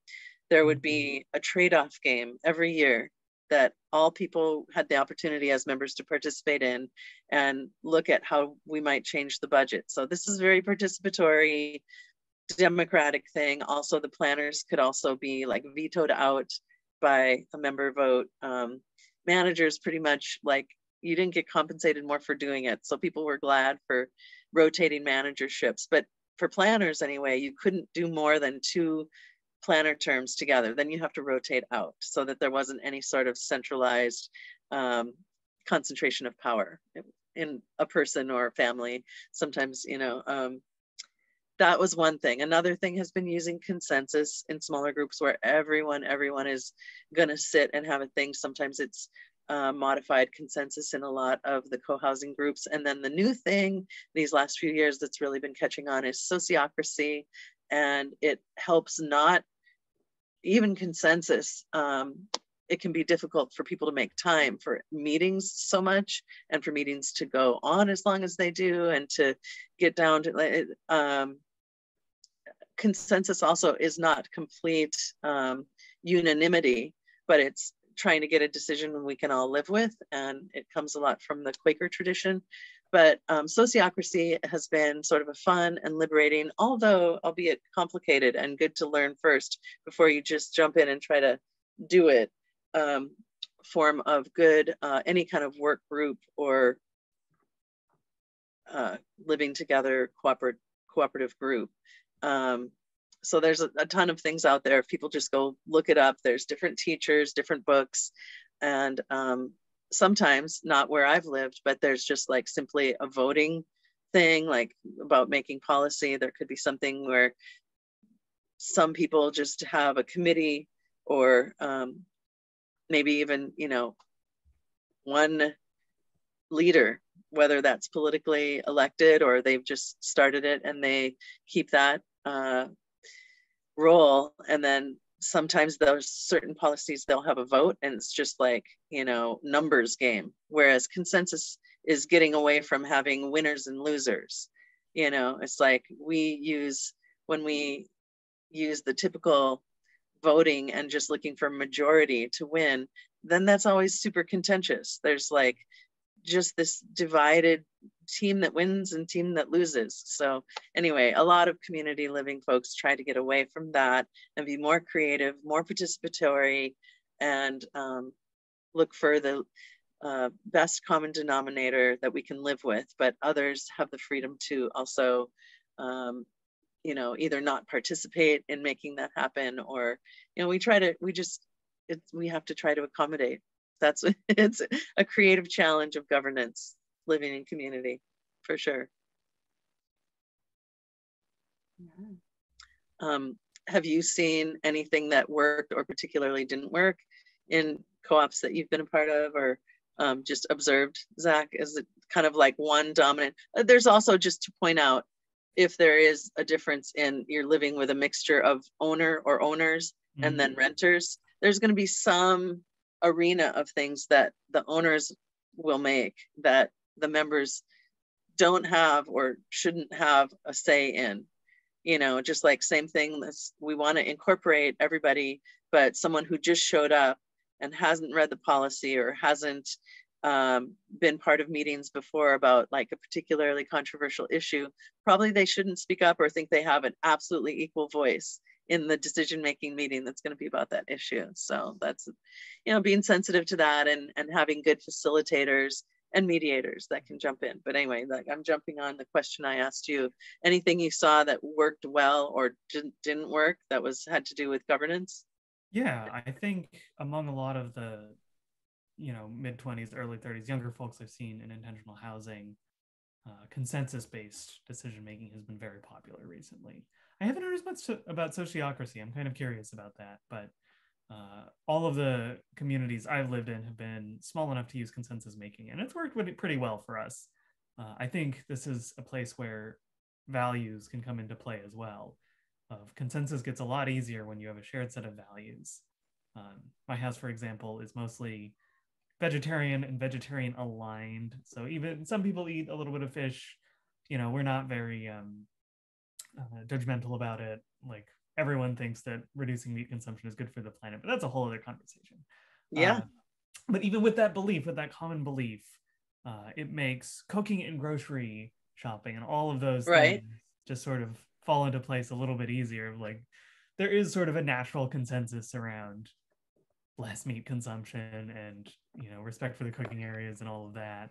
there would be a trade off game every year that all people had the opportunity as members to participate in and look at how we might change the budget. So this is very participatory, democratic thing. Also, the planners could also be like vetoed out by a member vote. Um, managers pretty much like you didn't get compensated more for doing it. So people were glad for rotating managerships. But for planners anyway, you couldn't do more than two planner terms together, then you have to rotate out so that there wasn't any sort of centralized um, concentration of power in a person or a family. Sometimes, you know, um, that was one thing. Another thing has been using consensus in smaller groups where everyone, everyone is going to sit and have a thing. Sometimes it's uh, modified consensus in a lot of the co-housing groups. And then the new thing these last few years that's really been catching on is sociocracy. And it helps not even consensus, um, it can be difficult for people to make time for meetings so much and for meetings to go on as long as they do and to get down to um, consensus also is not complete um, unanimity, but it's trying to get a decision we can all live with. And it comes a lot from the Quaker tradition. But um, sociocracy has been sort of a fun and liberating, although albeit complicated and good to learn first before you just jump in and try to do it. Um, form of good, uh, any kind of work group or uh, living together cooperative cooperative group. Um, so there's a, a, ton of things out there. If people just go look it up, there's different teachers, different books, and um, sometimes not where I've lived, but there's just like simply a voting thing, like about making policy. There could be something where some people just have a committee or um, maybe even, you know, one leader, whether that's politically elected or they've just started it and they keep that uh, role. And then sometimes those certain policies they'll have a vote and it's just like you know numbers game whereas consensus is getting away from having winners and losers. You know it's like we use when we use the typical voting and just looking for majority to win then that's always super contentious. There's like just this divided team that wins and team that loses. So anyway, a lot of community living folks try to get away from that and be more creative, more participatory, and um, look for the uh, best common denominator that we can live with. But others have the freedom to also, um, you know, either not participate in making that happen, or you know, we try to, we just, we have to try to accommodate. That's it's a creative challenge of governance living in community for sure. Yeah. Um, have you seen anything that worked or particularly didn't work in co-ops that you've been a part of or um, just observed, Zach? Is it kind of like one dominant? Uh, there's also just to point out if there is a difference in you're living with a mixture of owner or owners mm-hmm. and then renters, there's going to be some arena of things that the owners will make that the members don't have or shouldn't have a say in. You know just like same thing this we want to incorporate everybody but someone who just showed up and hasn't read the policy or hasn't um, been part of meetings before about like a particularly controversial issue probably they shouldn't speak up or think they have an absolutely equal voice in the decision making meeting that's going to be about that issue so that's you know being sensitive to that and and having good facilitators and mediators that can jump in. But anyway, like I'm jumping on the question I asked you. Anything you saw that worked well or didn't didn't work that was had to do with governance? Yeah, I think among a lot of the you know mid 20s, early 30s, younger folks I've seen in intentional housing, uh, consensus based decision making has been very popular recently. I haven't heard as much about sociocracy. I'm kind of curious about that, but uh, all of the communities I've lived in have been small enough to use consensus making, and it's worked pretty well for us. Uh, I think this is a place where values can come into play as well. Of consensus gets a lot easier when you have a shared set of values. Um, my house, for example, is mostly vegetarian and vegetarian aligned. So even some people eat a little bit of fish. You know, we're not very um, uh, judgmental about it. Like everyone thinks that reducing meat consumption is good for the planet, but that's a whole other conversation. Yeah. Uh, but even with that belief, with that common belief, uh, it makes cooking and grocery shopping and all of those right. things just sort of fall into place a little bit easier. Like there is sort of a natural consensus around less meat consumption and you know respect for the cooking areas and all of that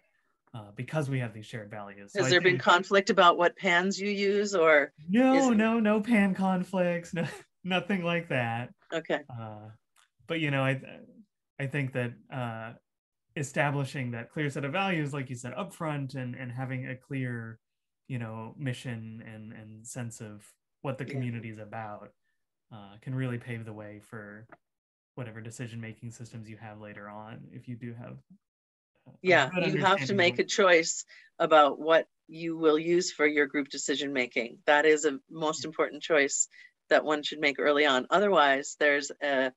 uh, because we have these shared values. Has so there been conflict about what pans you use or? No, no, no pan conflicts, no, nothing like that. Okay. Uh, but you know, I, I think that uh, establishing that clear set of values, like you said, upfront and, and having a clear, you know, mission and, and sense of what the community is about uh, can really pave the way for whatever decision making systems you have later on if you do have yeah you have to make a choice about what you will use for your group decision making that is a most important choice that one should make early on. Otherwise there's a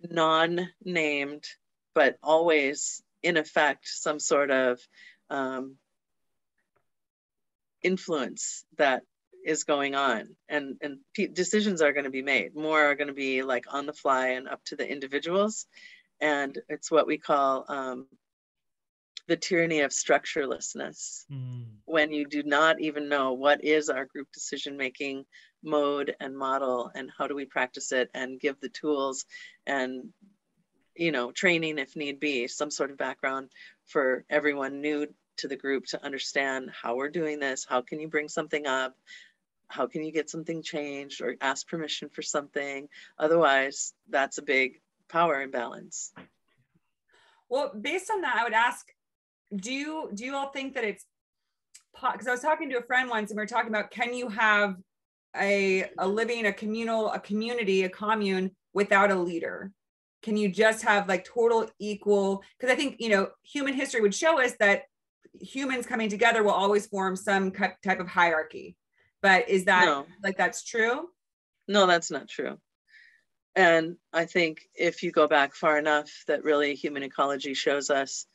non-named but always in effect some sort of um, influence that is going on. And and decisions are going to be made. More are going to be like on the fly and up to the individuals. And it's what we call um, the tyranny of structurelessness mm. when you do not even know what is our group decision making mode and model and how do we practice it and give the tools and you know training if need be some sort of background for everyone new to the group to understand how we're doing this how can you bring something up how can you get something changed or ask permission for something otherwise that's a big power imbalance well based on that i would ask do you do you all think that it's because I was talking to a friend once and we are talking about can you have a, a living a communal a community a commune without a leader? Can you just have like total equal because i think you know human history would show us that humans coming together will always form some type of hierarchy. But is that no. like that's true? No that's not true. And i think if you go back far enough that really human ecology shows us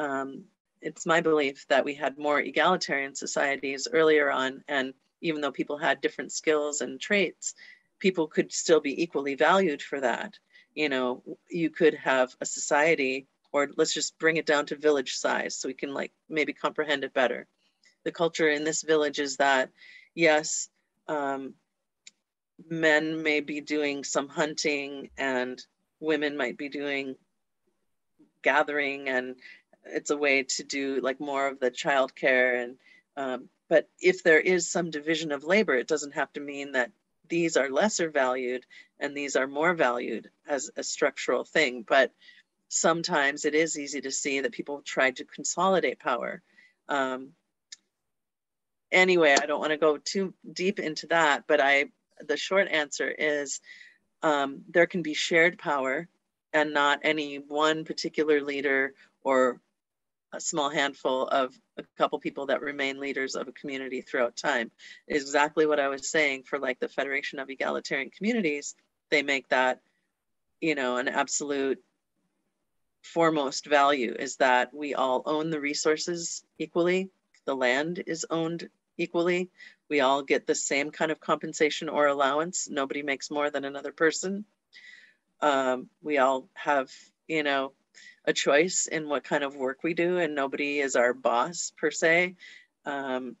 um, it's my belief that we had more egalitarian societies earlier on, and even though people had different skills and traits, people could still be equally valued for that. You know, you could have a society, or let's just bring it down to village size so we can like maybe comprehend it better. The culture in this village is that, yes, um, men may be doing some hunting and women might be doing gathering and it's a way to do like more of the childcare and um, but if there is some division of labor it doesn't have to mean that these are lesser valued and these are more valued as a structural thing. But sometimes it is easy to see that people try to consolidate power. Um, anyway i don't want to go too deep into that but i the short answer is um, there can be shared power and not any one particular leader or a small handful of a couple people that remain leaders of a community throughout time exactly what I was saying for like the Federation of Egalitarian Communities. They make that, you know, an absolute foremost value is that we all own the resources equally. The land is owned equally. We all get the same kind of compensation or allowance. Nobody makes more than another person. Um, we all have, you know, a choice in what kind of work we do and nobody is our boss per se. Um,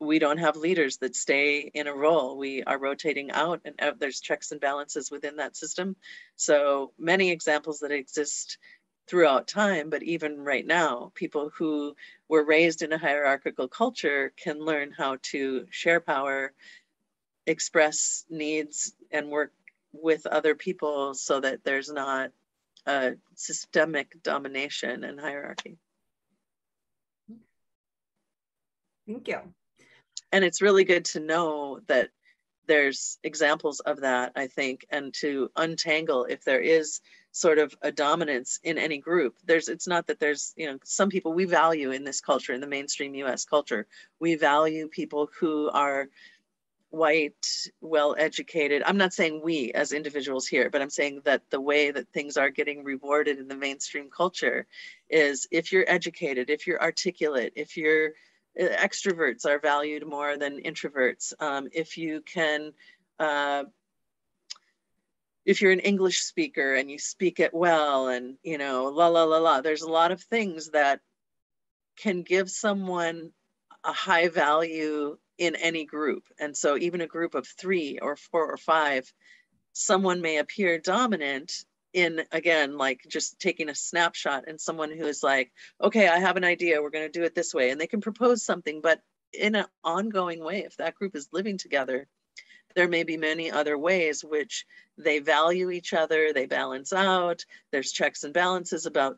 we don't have leaders that stay in a role. We are rotating out and out, there's checks and balances within that system. So many examples that exist throughout time but even right now people who were raised in a hierarchical culture can learn how to share power express needs and work with other people so that there's not uh, systemic domination and hierarchy. Thank you. And it's really good to know that there's examples of that, I think, and to untangle if there is sort of a dominance in any group. There's it's not that there's, you know, some people we value in this culture, in the mainstream US culture, we value people who are white, well educated. I'm not saying we as individuals here, but I'm saying that the way that things are getting rewarded in the mainstream culture is if you're educated, if you're articulate, if you're uh, extroverts are valued more than introverts. Um, if you can, uh, if you're an English speaker and you speak it well, and you know, la la la la, there's a lot of things that can give someone a high value in any group. And so, even a group of three or four or five, someone may appear dominant in again like just taking a snapshot and someone who is like okay i have an idea we're going to do it this way and they can propose something but in an ongoing way if that group is living together there may be many other ways which they value each other they balance out there's checks and balances about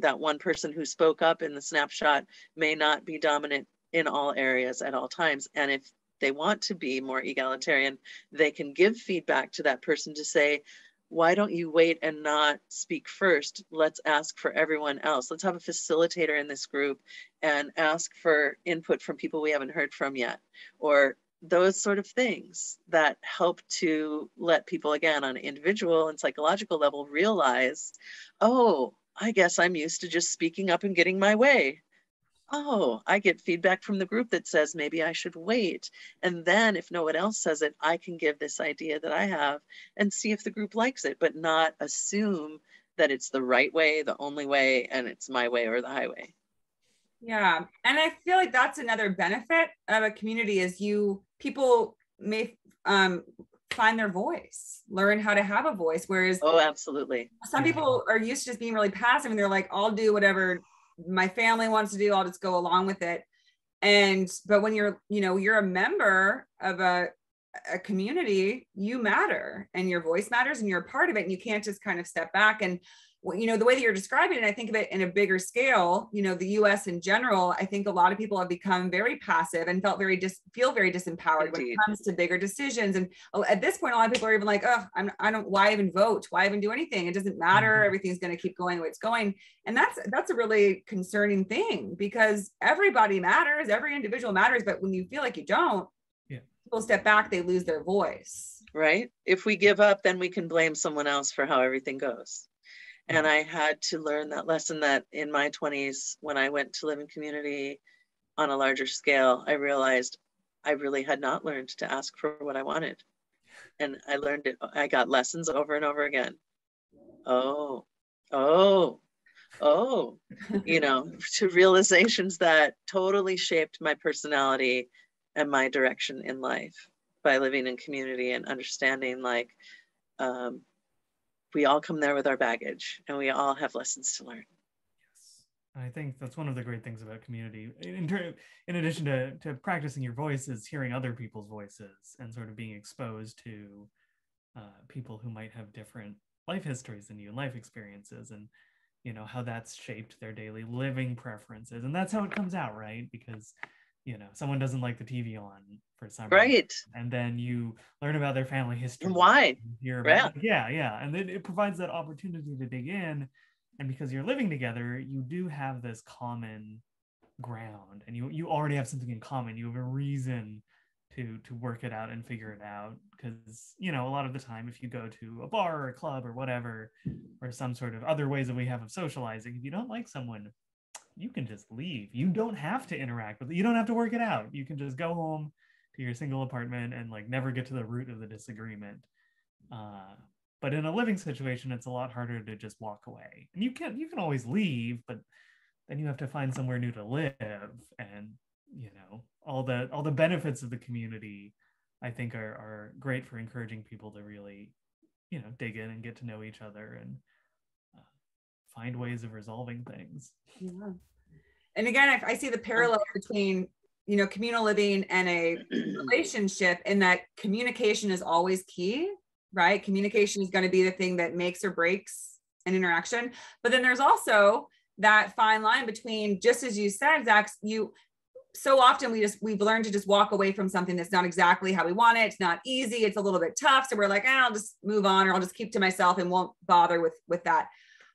that one person who spoke up in the snapshot may not be dominant in all areas at all times and if they want to be more egalitarian they can give feedback to that person to say why don't you wait and not speak first? Let's ask for everyone else. Let's have a facilitator in this group and ask for input from people we haven't heard from yet, or those sort of things that help to let people, again, on an individual and psychological level, realize, oh, I guess I'm used to just speaking up and getting my way oh, I get feedback from the group that says maybe I should wait. And then if no one else says it, I can give this idea that I have and see if the group likes it, but not assume that it's the right way, the only way, and it's my way or the highway. Yeah. And I feel like that's another benefit of a community is you people may um find their voice, learn how to have a voice. Whereas oh, absolutely. Some people are used to just being really passive and they're like, I'll do whatever my family wants to do i'll just go along with it. And but when you're you know you're a member of a a community you matter and your voice matters and you're a part of it and you can't just kind of step back. And you know the way that you're describing it i think of it in a bigger scale you know the us in general i think a lot of people have become very passive and felt very dis feel very disempowered Indeed. when it comes to bigger decisions. And at this point a lot of people are even like oh i'm i don't why even vote? Why even do anything? It doesn't matter. Mm-hmm. everything's going to keep going the way it's going. And that's that's a really concerning thing because everybody matters every individual matters but when you feel like you don't yeah. people step back they lose their voice. Right? If we give up then we can blame someone else for how everything goes and I had to learn that lesson that in my 20s, when I went to live in community on a larger scale, I realized I really had not learned to ask for what I wanted. And I learned it, I got lessons over and over again. Oh, oh, oh, you know, to realizations that totally shaped my personality and my direction in life by living in community and understanding like um, we all come there with our baggage and we all have lessons to learn. Yes. I think that's one of the great things about community. In, ter- in addition to, to practicing your voice, is hearing other people's voices and sort of being exposed to uh, people who might have different life histories than you and life experiences and you know how that's shaped their daily living preferences and that's how it comes out right because you know someone doesn't like the tv on for some right. Reason, and then you learn about their family history. Why? Yeah. yeah yeah. And then it provides that opportunity to dig in. And because you're living together you do have this common ground. And you you already have something in common. You have a reason to to work it out and figure it out. Because you know a lot of the time if you go to a bar or a club or whatever or some sort of other ways that we have of socializing if you don't like someone you can just leave. You don't have to interact with it. You don't have to work it out. You can just go home to your single apartment and like never get to the root of the disagreement. Uh, but in a living situation, it's a lot harder to just walk away. And you can you can always leave, but then you have to find somewhere new to live. And you know all the all the benefits of the community, I think are are great for encouraging people to really, you know, dig in and get to know each other and find ways of resolving things. Yeah. And again, I, I see the parallel between you know communal living and a relationship in that communication is always key right communication is going to be the thing that makes or breaks an interaction but then there's also that fine line between just as you said zach you so often we just we've learned to just walk away from something that's not exactly how we want it. It's not easy. It's a little bit tough. So we're like, eh, I'll just move on, or I'll just keep to myself and won't bother with with that.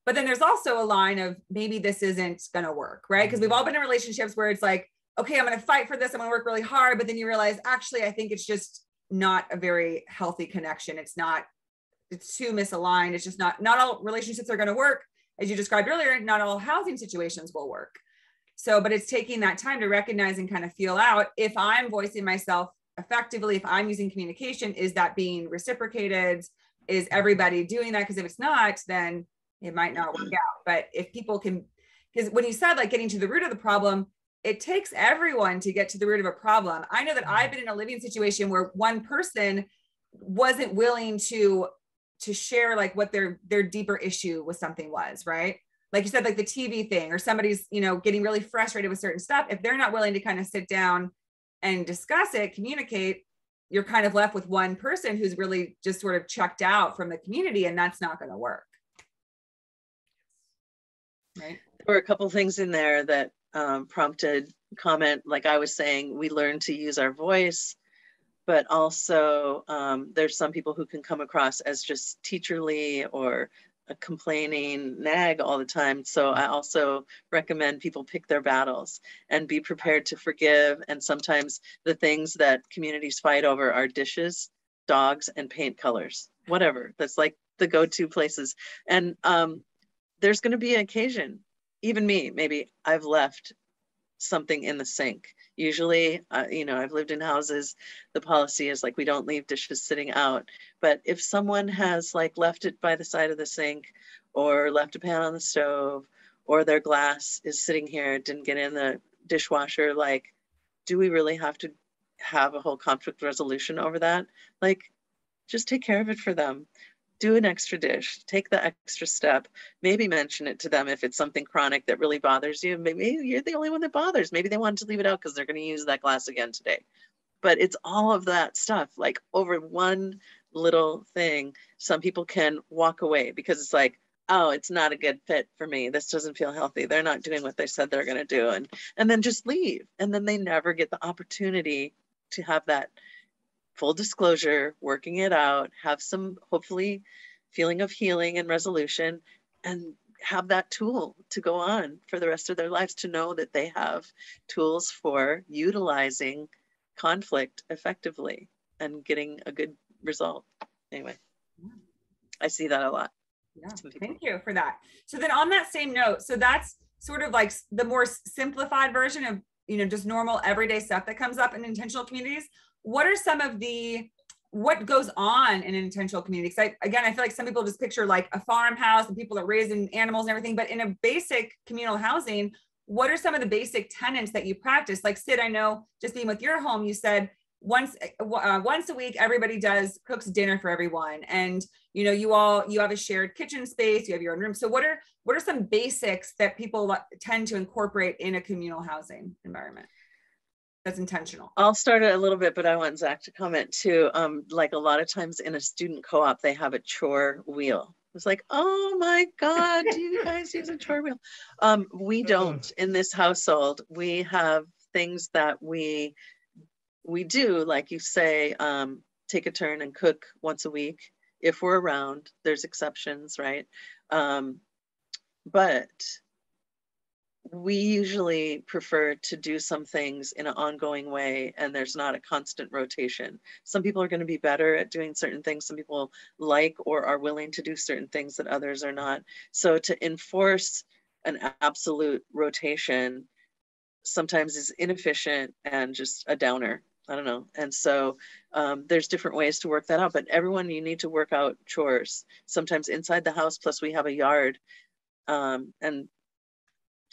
But then there's also a line of maybe this isn't going to work, right? Because we've mm-hmm. all been in relationships where it's like, okay, I'm going to fight for this. I'm going to work really hard. But then you realize, actually, I think it's just not a very healthy connection. It's not, it's too misaligned. It's just not, not all relationships are going to work. As you described earlier, not all housing situations will work. So, but it's taking that time to recognize and kind of feel out if I'm voicing myself effectively, if I'm using communication, is that being reciprocated? Is everybody doing that? Because if it's not, then it might not work out. But if people can, because when you said like getting to the root of the problem, it takes everyone to get to the root of a problem. I know that I've mm-hmm. been in a living situation where one person wasn't willing to to share like what their their deeper issue with something was, right? Like you said, like the TV thing, or somebody's, you know, getting really frustrated with certain stuff. If they're not willing to kind of sit down and discuss it, communicate, you're kind of left with one person who's really just sort of checked out from the community, and that's not going to work. Right. There were a couple things in there that um, prompted comment. Like I was saying, we learn to use our voice, but also um, there's some people who can come across as just teacherly or a complaining nag all the time. So I also recommend people pick their battles and be prepared to forgive. And sometimes the things that communities fight over are dishes, dogs, and paint colors, whatever. That's like the go-to places. And um, there's going to be an occasion, even me, maybe I've left something in the sink. Usually, uh, you know, I've lived in houses, the policy is like we don't leave dishes sitting out. But if someone has like left it by the side of the sink or left a pan on the stove or their glass is sitting here, didn't get in the dishwasher, like, do we really have to have a whole conflict resolution over that? Like, just take care of it for them do an extra dish, take the extra step, maybe mention it to them if it's something chronic that really bothers you. Maybe you're the only one that bothers. Maybe they wanted to leave it out because they're going to use that glass again today. But it's all of that stuff, like over one little thing, some people can walk away because it's like, oh, it's not a good fit for me. This doesn't feel healthy. They're not doing what they said they're going to do. And, and then just leave. And then they never get the opportunity to have that full disclosure, working it out, have some hopefully feeling of healing and resolution, and have that tool to go on for the rest of their lives to know that they have tools for utilizing conflict effectively and getting a good result. Anyway, I see that a lot. Yeah, thank you for that. So then on that same note, so that's sort of like the more simplified version of you know just normal everyday stuff that comes up in intentional communities what are some of the what goes on in an intentional community? Because I, again, I feel like some people just picture like a farmhouse and people are raising animals and everything, but in a basic communal housing, what are some of the basic tenants that you practice? Like Syd, I know just being with your home, you said once uh, once a week everybody does cooks dinner for everyone, and you know you all you have a shared kitchen space, you have your own room. So what are what are some basics that people tend to incorporate in a communal housing environment? That's intentional. I'll start it a little bit, but I want Zach to comment too. Um, like a lot of times in a student co-op, they have a chore wheel. It's like, oh my God, do you guys use a chore wheel? Um, we don't in this household. We have things that we we do, like you say, um, take a turn and cook once a week if we're around. There's exceptions, right? Um, but we usually prefer to do some things in an ongoing way and there's not a constant rotation. Some people are going to be better at doing certain things. Some people like or are willing to do certain things that others are not. So to enforce an absolute rotation sometimes is inefficient and just a downer. I don't know. And so um, there's different ways to work that out, but everyone, you need to work out chores. Sometimes inside the house, plus we have a yard um, and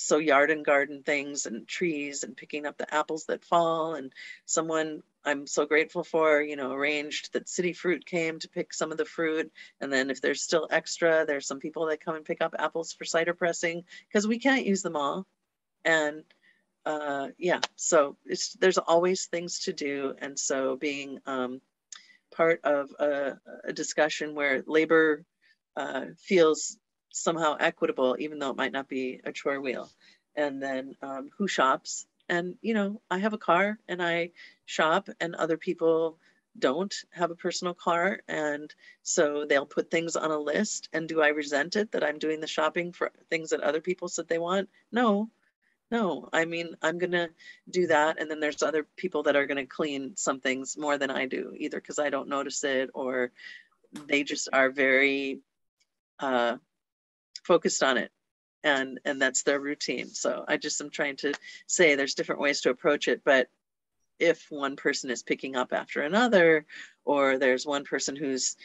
so yard and garden things and trees and picking up the apples that fall and someone i'm so grateful for you know arranged that city fruit came to pick some of the fruit. And then if there's still extra there's some people that come and pick up apples for cider pressing because we can't use them all. And uh, yeah so it's there's always things to do. And so being um, part of a, a discussion where labor uh, feels somehow equitable, even though it might not be a chore wheel. And then um, who shops And, you know, I have a car and I shop, and other people don't have a personal car. And so they'll put things on a list. And do I resent it that I'm doing the shopping for things that other people said they want? No, no. I mean, I'm going to do that. And then there's other people that are going to clean some things more than I do, either because I don't notice it or they just are very uh, focused on it. And and that's their routine. So i just am trying to say there's different ways to approach it but if one person is picking up after another or there's one person who's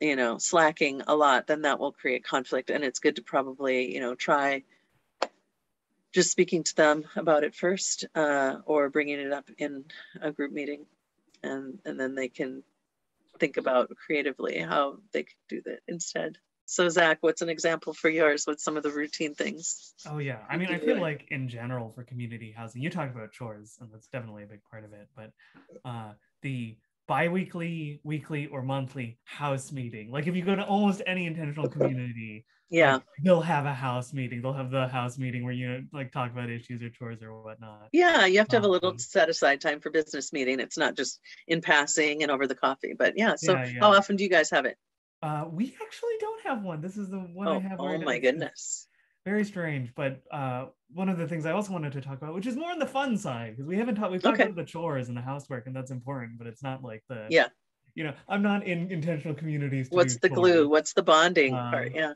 you know slacking a lot then that will create conflict. And it's good to probably you know try just speaking to them about it first uh, or bringing it up in a group meeting. And and then they can think about creatively how they could do that instead so Zach, what's an example for yours? What's some of the routine things? Oh yeah, I mean, I feel like in general for community housing, you talked about chores, and that's definitely a big part of it. But uh, the biweekly, weekly, or monthly house meeting, like if you go to almost any intentional community, yeah, like, they'll have a house meeting. They'll have the house meeting where you like talk about issues or chores or whatnot. Yeah, you have to have um, a little um, set aside time for business meeting. It's not just in passing and over the coffee. But yeah, so yeah, yeah. how often do you guys have it? Uh, we actually don't have one. This is the one oh, I have. Oh my goodness. Very strange, but uh, one of the things I also wanted to talk about, which is more on the fun side, because we haven't talked. We've talked okay. about the chores and the housework, and that's important, but it's not like the yeah. You know, I'm not in intentional communities. What's the chores. glue? What's the bonding um, part? Yeah.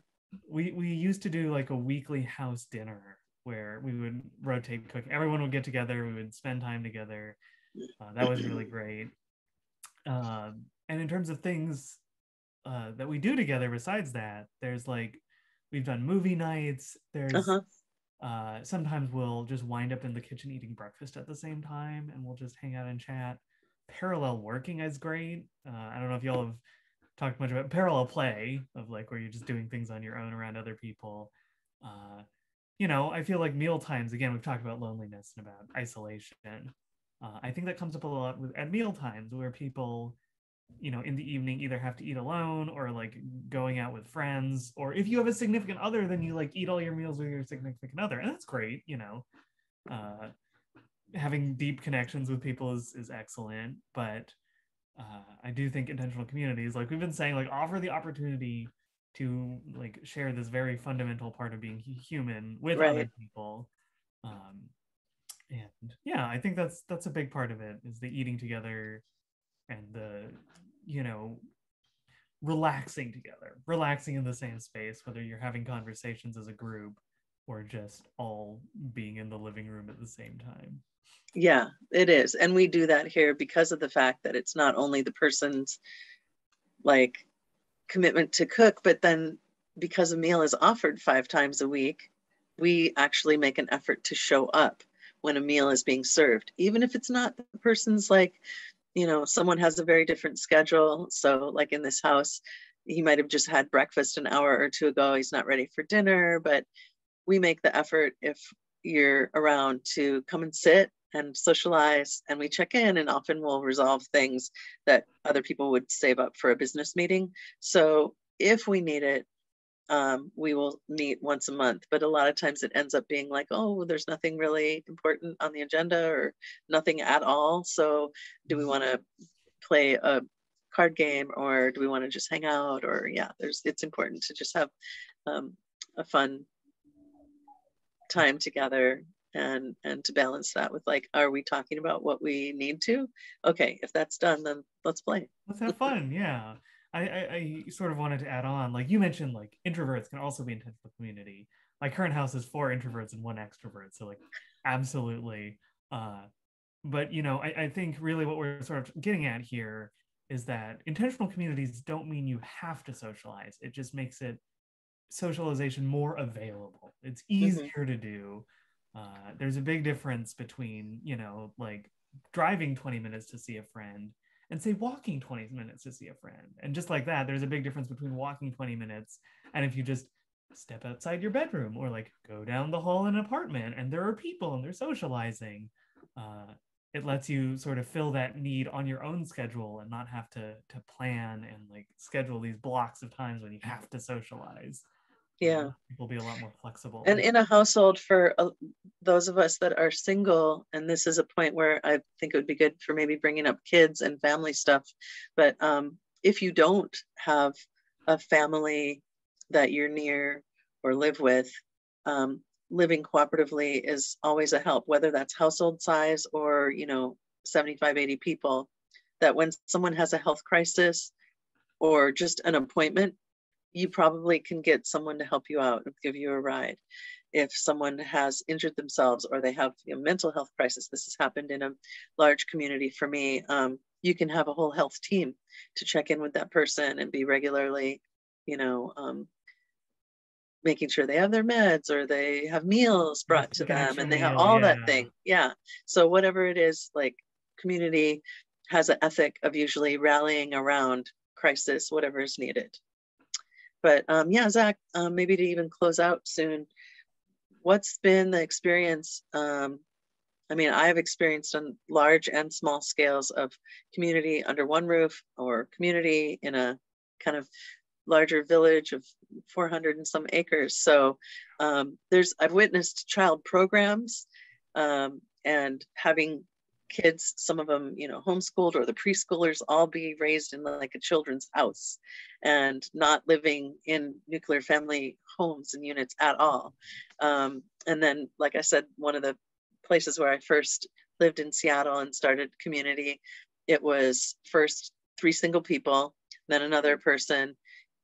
We we used to do like a weekly house dinner where we would rotate cooking. Everyone would get together. We would spend time together. Uh, that was really great. Um, and in terms of things uh, that we do together besides that there's like we've done movie nights there's uh-huh. uh, sometimes we'll just wind up in the kitchen eating breakfast at the same time and we'll just hang out and chat. Parallel working is great. Uh, i don't know if y'all have talked much about parallel play of like where you're just doing things on your own around other people. Uh, you know i feel like meal times again we've talked about loneliness and about isolation. Uh, i think that comes up a lot with at meal times where people you know in the evening either have to eat alone or like going out with friends or if you have a significant other then you like eat all your meals with your significant other and that's great you know uh having deep connections with people is is excellent but uh i do think intentional communities like we've been saying like offer the opportunity to like share this very fundamental part of being human with right. other people um and yeah i think that's that's a big part of it is the eating together and the you know relaxing together relaxing in the same space whether you're having conversations as a group or just all being in the living room at the same time. Yeah it is. And we do that here because of the fact that it's not only the person's like commitment to cook but then because a meal is offered five times a week we actually make an effort to show up when a meal is being served even if it's not the person's like you know, someone has a very different schedule. So, like in this house, he might have just had breakfast an hour or two ago. He's not ready for dinner, but we make the effort if you're around to come and sit and socialize and we check in and often we'll resolve things that other people would save up for a business meeting so if we need it um, we will meet once a month. But a lot of times it ends up being like, oh, there's nothing really important on the agenda or nothing at all. So do we want to play a card game or do we want to just hang out? Or yeah, there's it's important to just have um, a fun time together and and to balance that with like are we talking about what we need to okay if that's done then let's play let's have fun yeah I, I, I sort of wanted to add on, like you mentioned, like introverts can also be intentional community. My current house is four introverts and one extrovert, so like absolutely. Uh, but you know, I, I think really what we're sort of getting at here is that intentional communities don't mean you have to socialize. It just makes it socialization more available. It's mm-hmm. easier mm-hmm. to do. Uh, there's a big difference between you know like driving 20 minutes to see a friend and say walking 20 minutes to see a friend. And just like that, there's a big difference between walking 20 minutes and if you just step outside your bedroom or like go down the hall in an apartment and there are people and they're socializing. Uh, it lets you sort of fill that need on your own schedule and not have to to plan and like schedule these blocks of times when you have to socialize. Yeah. Uh, people be a lot more flexible. And in a household for uh, those of us that are single, and this is a point where I think it would be good for maybe bringing up kids and family stuff. But um, if you don't have a family that you're near or live with, um, living cooperatively is always a help, whether that's household size or, you know, 75, 80 people, that when someone has a health crisis or just an appointment, you probably can get someone to help you out and give you a ride. If someone has injured themselves or they have a mental health crisis, this has happened in a large community for me. Um, you can have a whole health team to check in with that person and be regularly, you know, um, making sure they have their meds or they have meals brought to them and they have all yeah. that thing. Yeah. So whatever it is, like community has an ethic of usually rallying around crisis, whatever is needed. But um, yeah, Zach, um, maybe to even close out soon, what's been the experience? Um, I mean, I've experienced on large and small scales of community under one roof or community in a kind of larger village of 400 and some acres. So um, there's, I've witnessed child programs um, and having kids, some of them, you know, homeschooled or the preschoolers all be raised in like a children's house and not living in nuclear family homes and units at all. Um, and then, like I said, one of the places where I first lived in Seattle and started community, it was first three single people, then another person,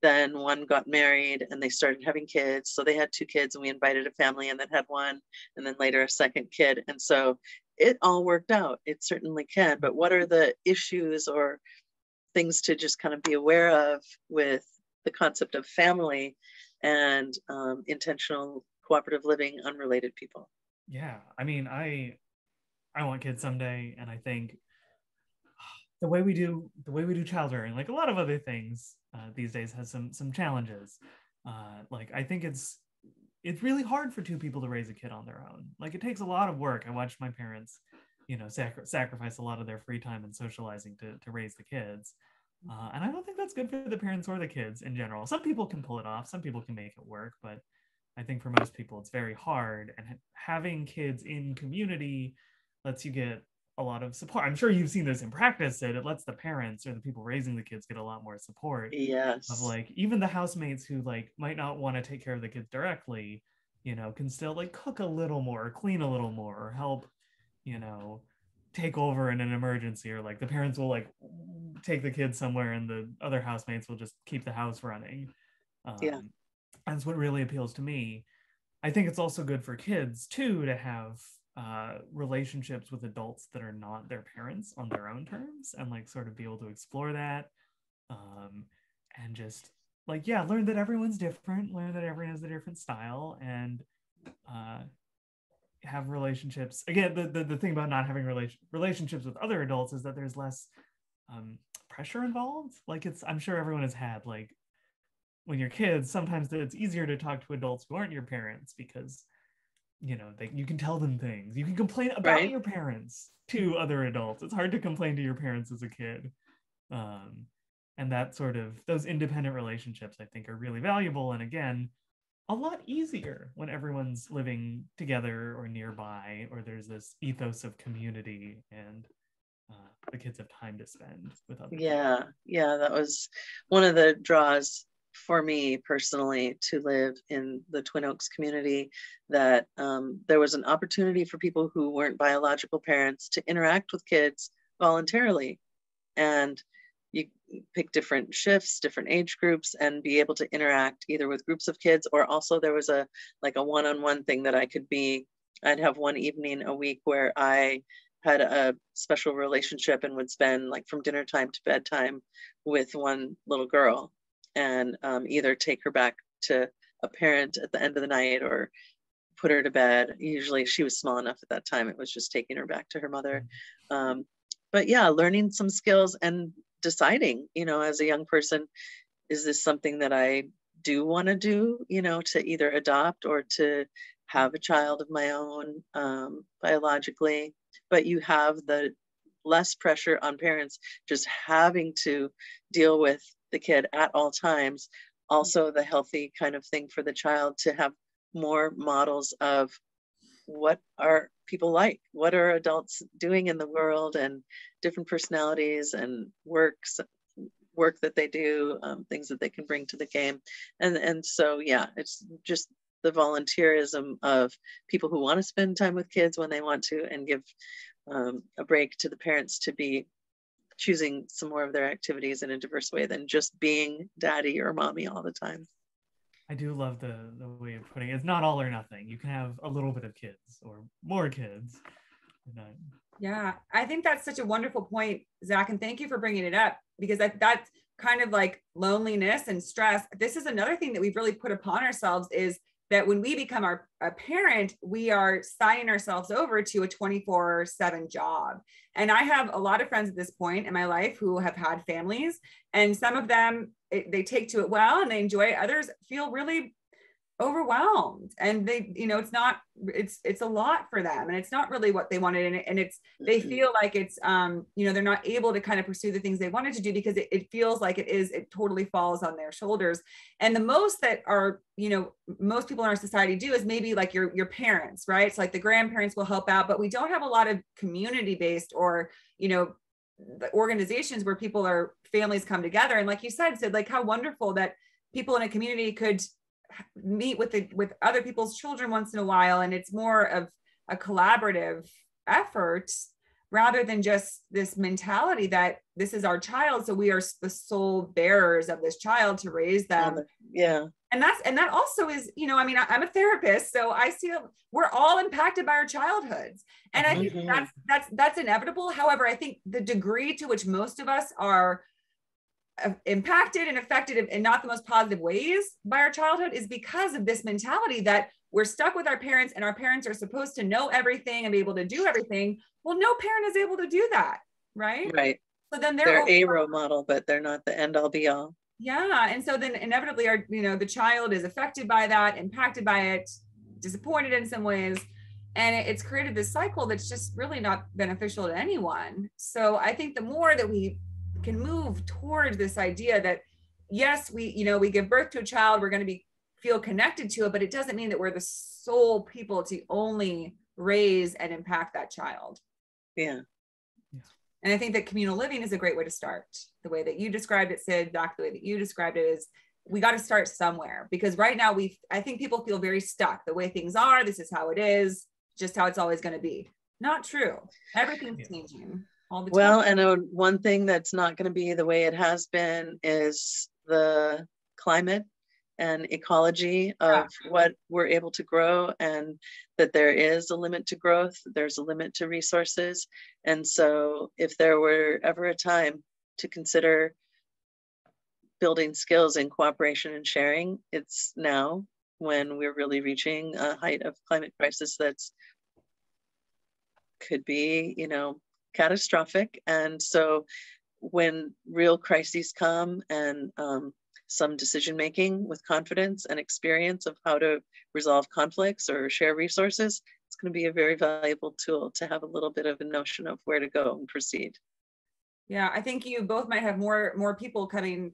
then one got married and they started having kids. So they had two kids and we invited a family and then had one and then later a second kid. And so it all worked out. It certainly can. But what are the issues or things to just kind of be aware of with the concept of family and um, intentional cooperative living, unrelated people? Yeah, I mean, I I want kids someday, and I think the way we do the way we do child rearing, like a lot of other things uh, these days, has some some challenges. Uh, like I think it's it's really hard for two people to raise a kid on their own. Like it takes a lot of work. I watched my parents, you know, sacri- sacrifice a lot of their free time and socializing to, to raise the kids. Uh, and I don't think that's good for the parents or the kids in general. Some people can pull it off, some people can make it work, but I think for most people it's very hard. And having kids in community lets you get a lot of support. I'm sure you've seen this in practice that it lets the parents or the people raising the kids get a lot more support. Yes. Of like even the housemates who like might not want to take care of the kids directly, you know, can still like cook a little more, clean a little more, or help, you know, take over in an emergency or like the parents will like take the kids somewhere and the other housemates will just keep the house running. Um, yeah. That's what really appeals to me. I think it's also good for kids too to have uh, relationships with adults that are not their parents on their own terms and like sort of be able to explore that um, and just like yeah learn that everyone's different learn that everyone has a different style and uh, have relationships. Again the, the, the thing about not having relation, relationships with other adults is that there's less um, pressure involved. Like it's i'm sure everyone has had like when you're kids sometimes it's easier to talk to adults who aren't your parents because you know they, you can tell them things you can complain about right. your parents to other adults it's hard to complain to your parents as a kid um, and that sort of those independent relationships i think are really valuable and again a lot easier when everyone's living together or nearby or there's this ethos of community and uh, the kids have time to spend with other yeah people. yeah that was one of the draws for me personally to live in the Twin Oaks community that um, there was an opportunity for people who weren't biological parents to interact with kids voluntarily. And you pick different shifts, different age groups, and be able to interact either with groups of kids or also there was a like a one-on-one thing that I could be. I'd have one evening a week where I had a special relationship and would spend like from dinner time to bedtime with one little girl and um, either take her back to a parent at the end of the night or put her to bed. Usually she was small enough at that time, it was just taking her back to her mother. Mm-hmm. Um, but yeah, learning some skills and deciding, you know, as a young person, is this something that I do want to do, you know, to either adopt or to have a child of my own um, biologically? But you have the less pressure on parents just having to deal with the kid at all times. Also the healthy kind of thing for the child to have more models of what are people like what are adults doing in the world and different personalities and works work that they do um, things that they can bring to the game. And and so yeah it's just the volunteerism of people who want to spend time with kids when they want to and give um, a break to the parents to be choosing some more of their activities in a diverse way than just being daddy or mommy all the time I do love the the way of putting it. It's not all or nothing. You can have a little bit of kids or more kids. Yeah, I think that's such a wonderful point, Zach, and thank you for bringing it up because that that's kind of like loneliness and stress. This is another thing that we've really put upon ourselves is that when we become our a parent, we are signing ourselves over to a 24 7 job. And I have a lot of friends at this point in my life who have had families, and some of them it, they take to it well and they enjoy it. Others feel really overwhelmed. And they you know it's not it's it's a lot for them and it's not really what they wanted and, and it's they feel like it's um you know they're not able to kind of pursue the things they wanted to do because it, it feels like it is it totally falls on their shoulders. And the most that are you know most people in our society do is maybe like your your parents right? It's like the grandparents will help out but we don't have a lot of community based or you know the organizations where people are families come together. And like you said said like how wonderful that people in a community could meet with the with other people's children once in a while and it's more of a collaborative effort rather than just this mentality that this is our child so we are the sole bearers of this child to raise them. Yeah. And that's and that also is you know i mean I, am a therapist so i see we're all impacted by our childhoods. And i think mm-hmm. that's that's that's inevitable. However i think the degree to which most of us are impacted and affected in not the most positive ways by our childhood is because of this mentality that we're stuck with our parents and our parents are supposed to know everything and be able to do everything. Well, no parent is able to do that, right? Right. So then they're, they're a role model, but they're not the end all be all. Yeah. And so then inevitably our, you know, the child is affected by that, impacted by it, disappointed in some ways. And it's created this cycle that's just really not beneficial to anyone. So I think the more that we can move toward this idea that yes we you know we give birth to a child we're going to be feel connected to it but it doesn't mean that we're the sole people to only raise and impact that child yeah and I think that communal living is a great way to start. The way that you described it, Syd, Doc, the way that you described it is we got to start somewhere because right now we, I think people feel very stuck. The way things are, this is how it is, just how it's always going to be. Not true. Everything's yeah. changing all the time. Well, and uh, one thing that's not going to be the way it has been is the climate and ecology of yeah. what we're able to grow and that there is a limit to growth there's a limit to resources and so if there were ever a time to consider building skills in cooperation and sharing it's now when we're really reaching a height of climate crisis that's could be you know catastrophic. And so when real crises come and um, some decision making with confidence and experience of how to resolve conflicts or share resources, it's going to be a very valuable tool to have a little bit of a notion of where to go and proceed. Yeah, I think you both might have more more people coming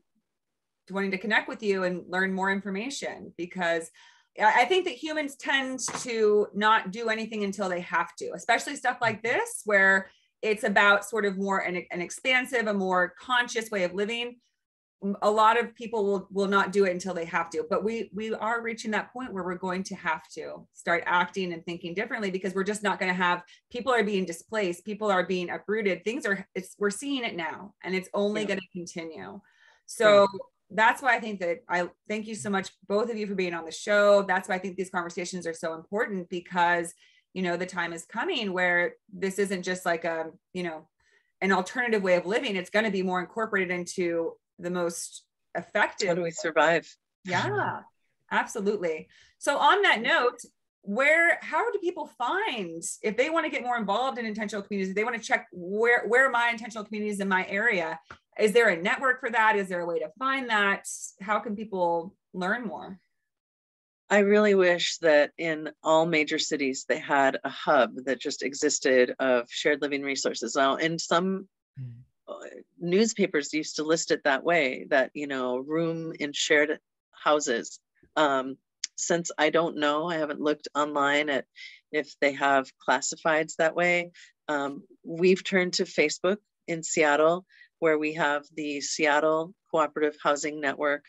to wanting to connect with you and learn more information because I think that humans tend to not do anything until they have to, especially stuff like this where it's about sort of more an, an expansive, a more conscious way of living. A lot of people will, will not do it until they have to, but we we are reaching that point where we're going to have to start acting and thinking differently because we're just not going to have people are being displaced, people are being uprooted. Things are it's we're seeing it now, and it's only yeah. going to continue. So. Yeah that's why I think that I thank you so much, both of you, for being on the show. That's why I think these conversations are so important because you know the time is coming where this isn't just like a you know an alternative way of living. It's going to be more incorporated into the most effective how do we survive? Yeah absolutely. So on that note where how do people find if they want to get more involved in intentional communities they want to check where where are my intentional communities in my area? Is there a network for that? Is there a way to find that? How can people learn more I really wish that in all major cities they had a hub that just existed of shared living resources. Now, in some mm. newspapers used to list it that way that you know room in shared houses. Um, since I don't know, I haven't looked online at if they have classifieds that way. Um, we've turned to Facebook in Seattle, where we have the Seattle Cooperative Housing Network.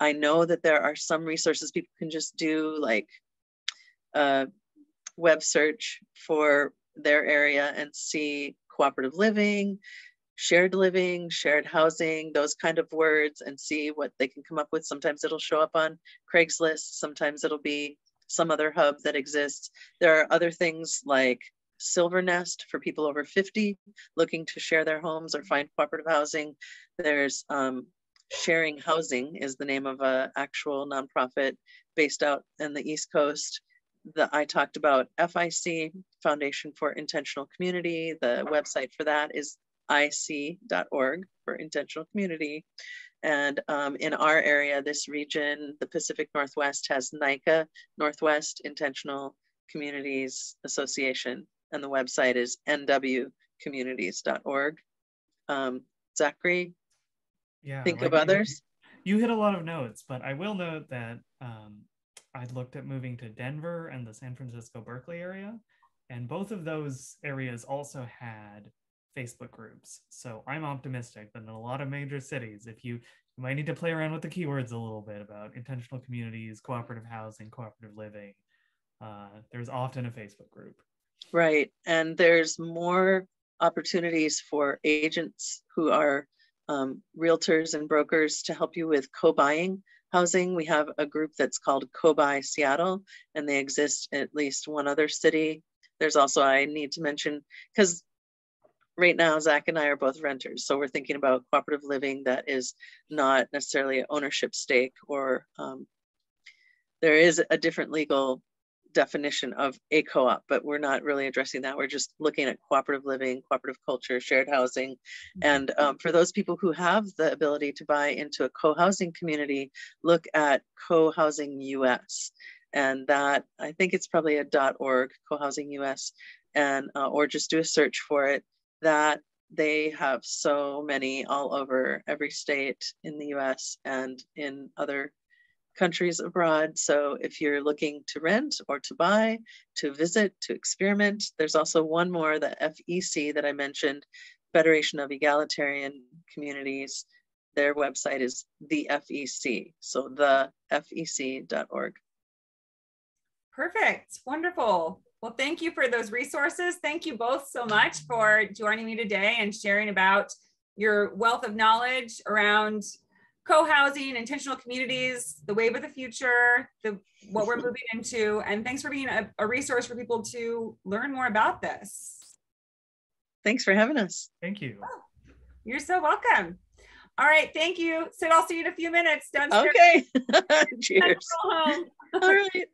I know that there are some resources people can just do, like a web search for their area and see cooperative living, shared living, shared housing, those kind of words and see what they can come up with. Sometimes it'll show up on Craigslist, sometimes it'll be some other hub that exists. There are other things like Silvernest for people over 50 looking to share their homes or find cooperative housing. There's um, Sharing Housing is the name of a actual nonprofit based out in the East Coast that I talked about FIC, Foundation for Intentional Community. The website for that is ic.org for intentional community. And um, in our area, this region, the Pacific Northwest has NICA, Northwest Intentional Communities Association, and the website is nwcommunities.org. Um, Zachary, yeah, think like of others. You, hit a lot of notes, but I will note that um, I'd looked at moving to Denver and the San Francisco Berkeley area, and both of those areas also had Facebook groups. So I'm optimistic that in a lot of major cities, if you you might need to play around with the keywords a little bit about intentional communities, cooperative housing, cooperative living. Uh, there's often a Facebook group. Right. And there's more opportunities for agents who are um, realtors and brokers to help you with co buying housing. We have a group that's called Co Buy Seattle, and they exist at least one other city. There's also, I need to mention, because right now zach and i are both renters so we're thinking about cooperative living that is not necessarily ownership stake or um, there is a different legal definition of a co-op but we're not really addressing that. We're just looking at cooperative living cooperative culture shared housing. And um, for those people who have the ability to buy into a co-housing community look at co-housing us and that i think it's probably a dot org co-housing us and uh, or just do a search for it. That they have so many all over every state in the US and in other countries abroad. So if you're looking to rent or to buy, to visit, to experiment, there's also one more, the FEC that I mentioned, Federation of Egalitarian Communities. Their website is the FEC, so the FEC.org. Perfect. Wonderful. Well, thank you for those resources. Thank you both so much for joining me today and sharing about your wealth of knowledge around co-housing, intentional communities, the wave of the future, the what we're moving into. And thanks for being a, a resource for people to learn more about this. Thanks for having us. Thank you. Oh, you're so welcome. All right, thank you. Syd, I'll see you in a few minutes downstairs. Okay. Cheers. All right.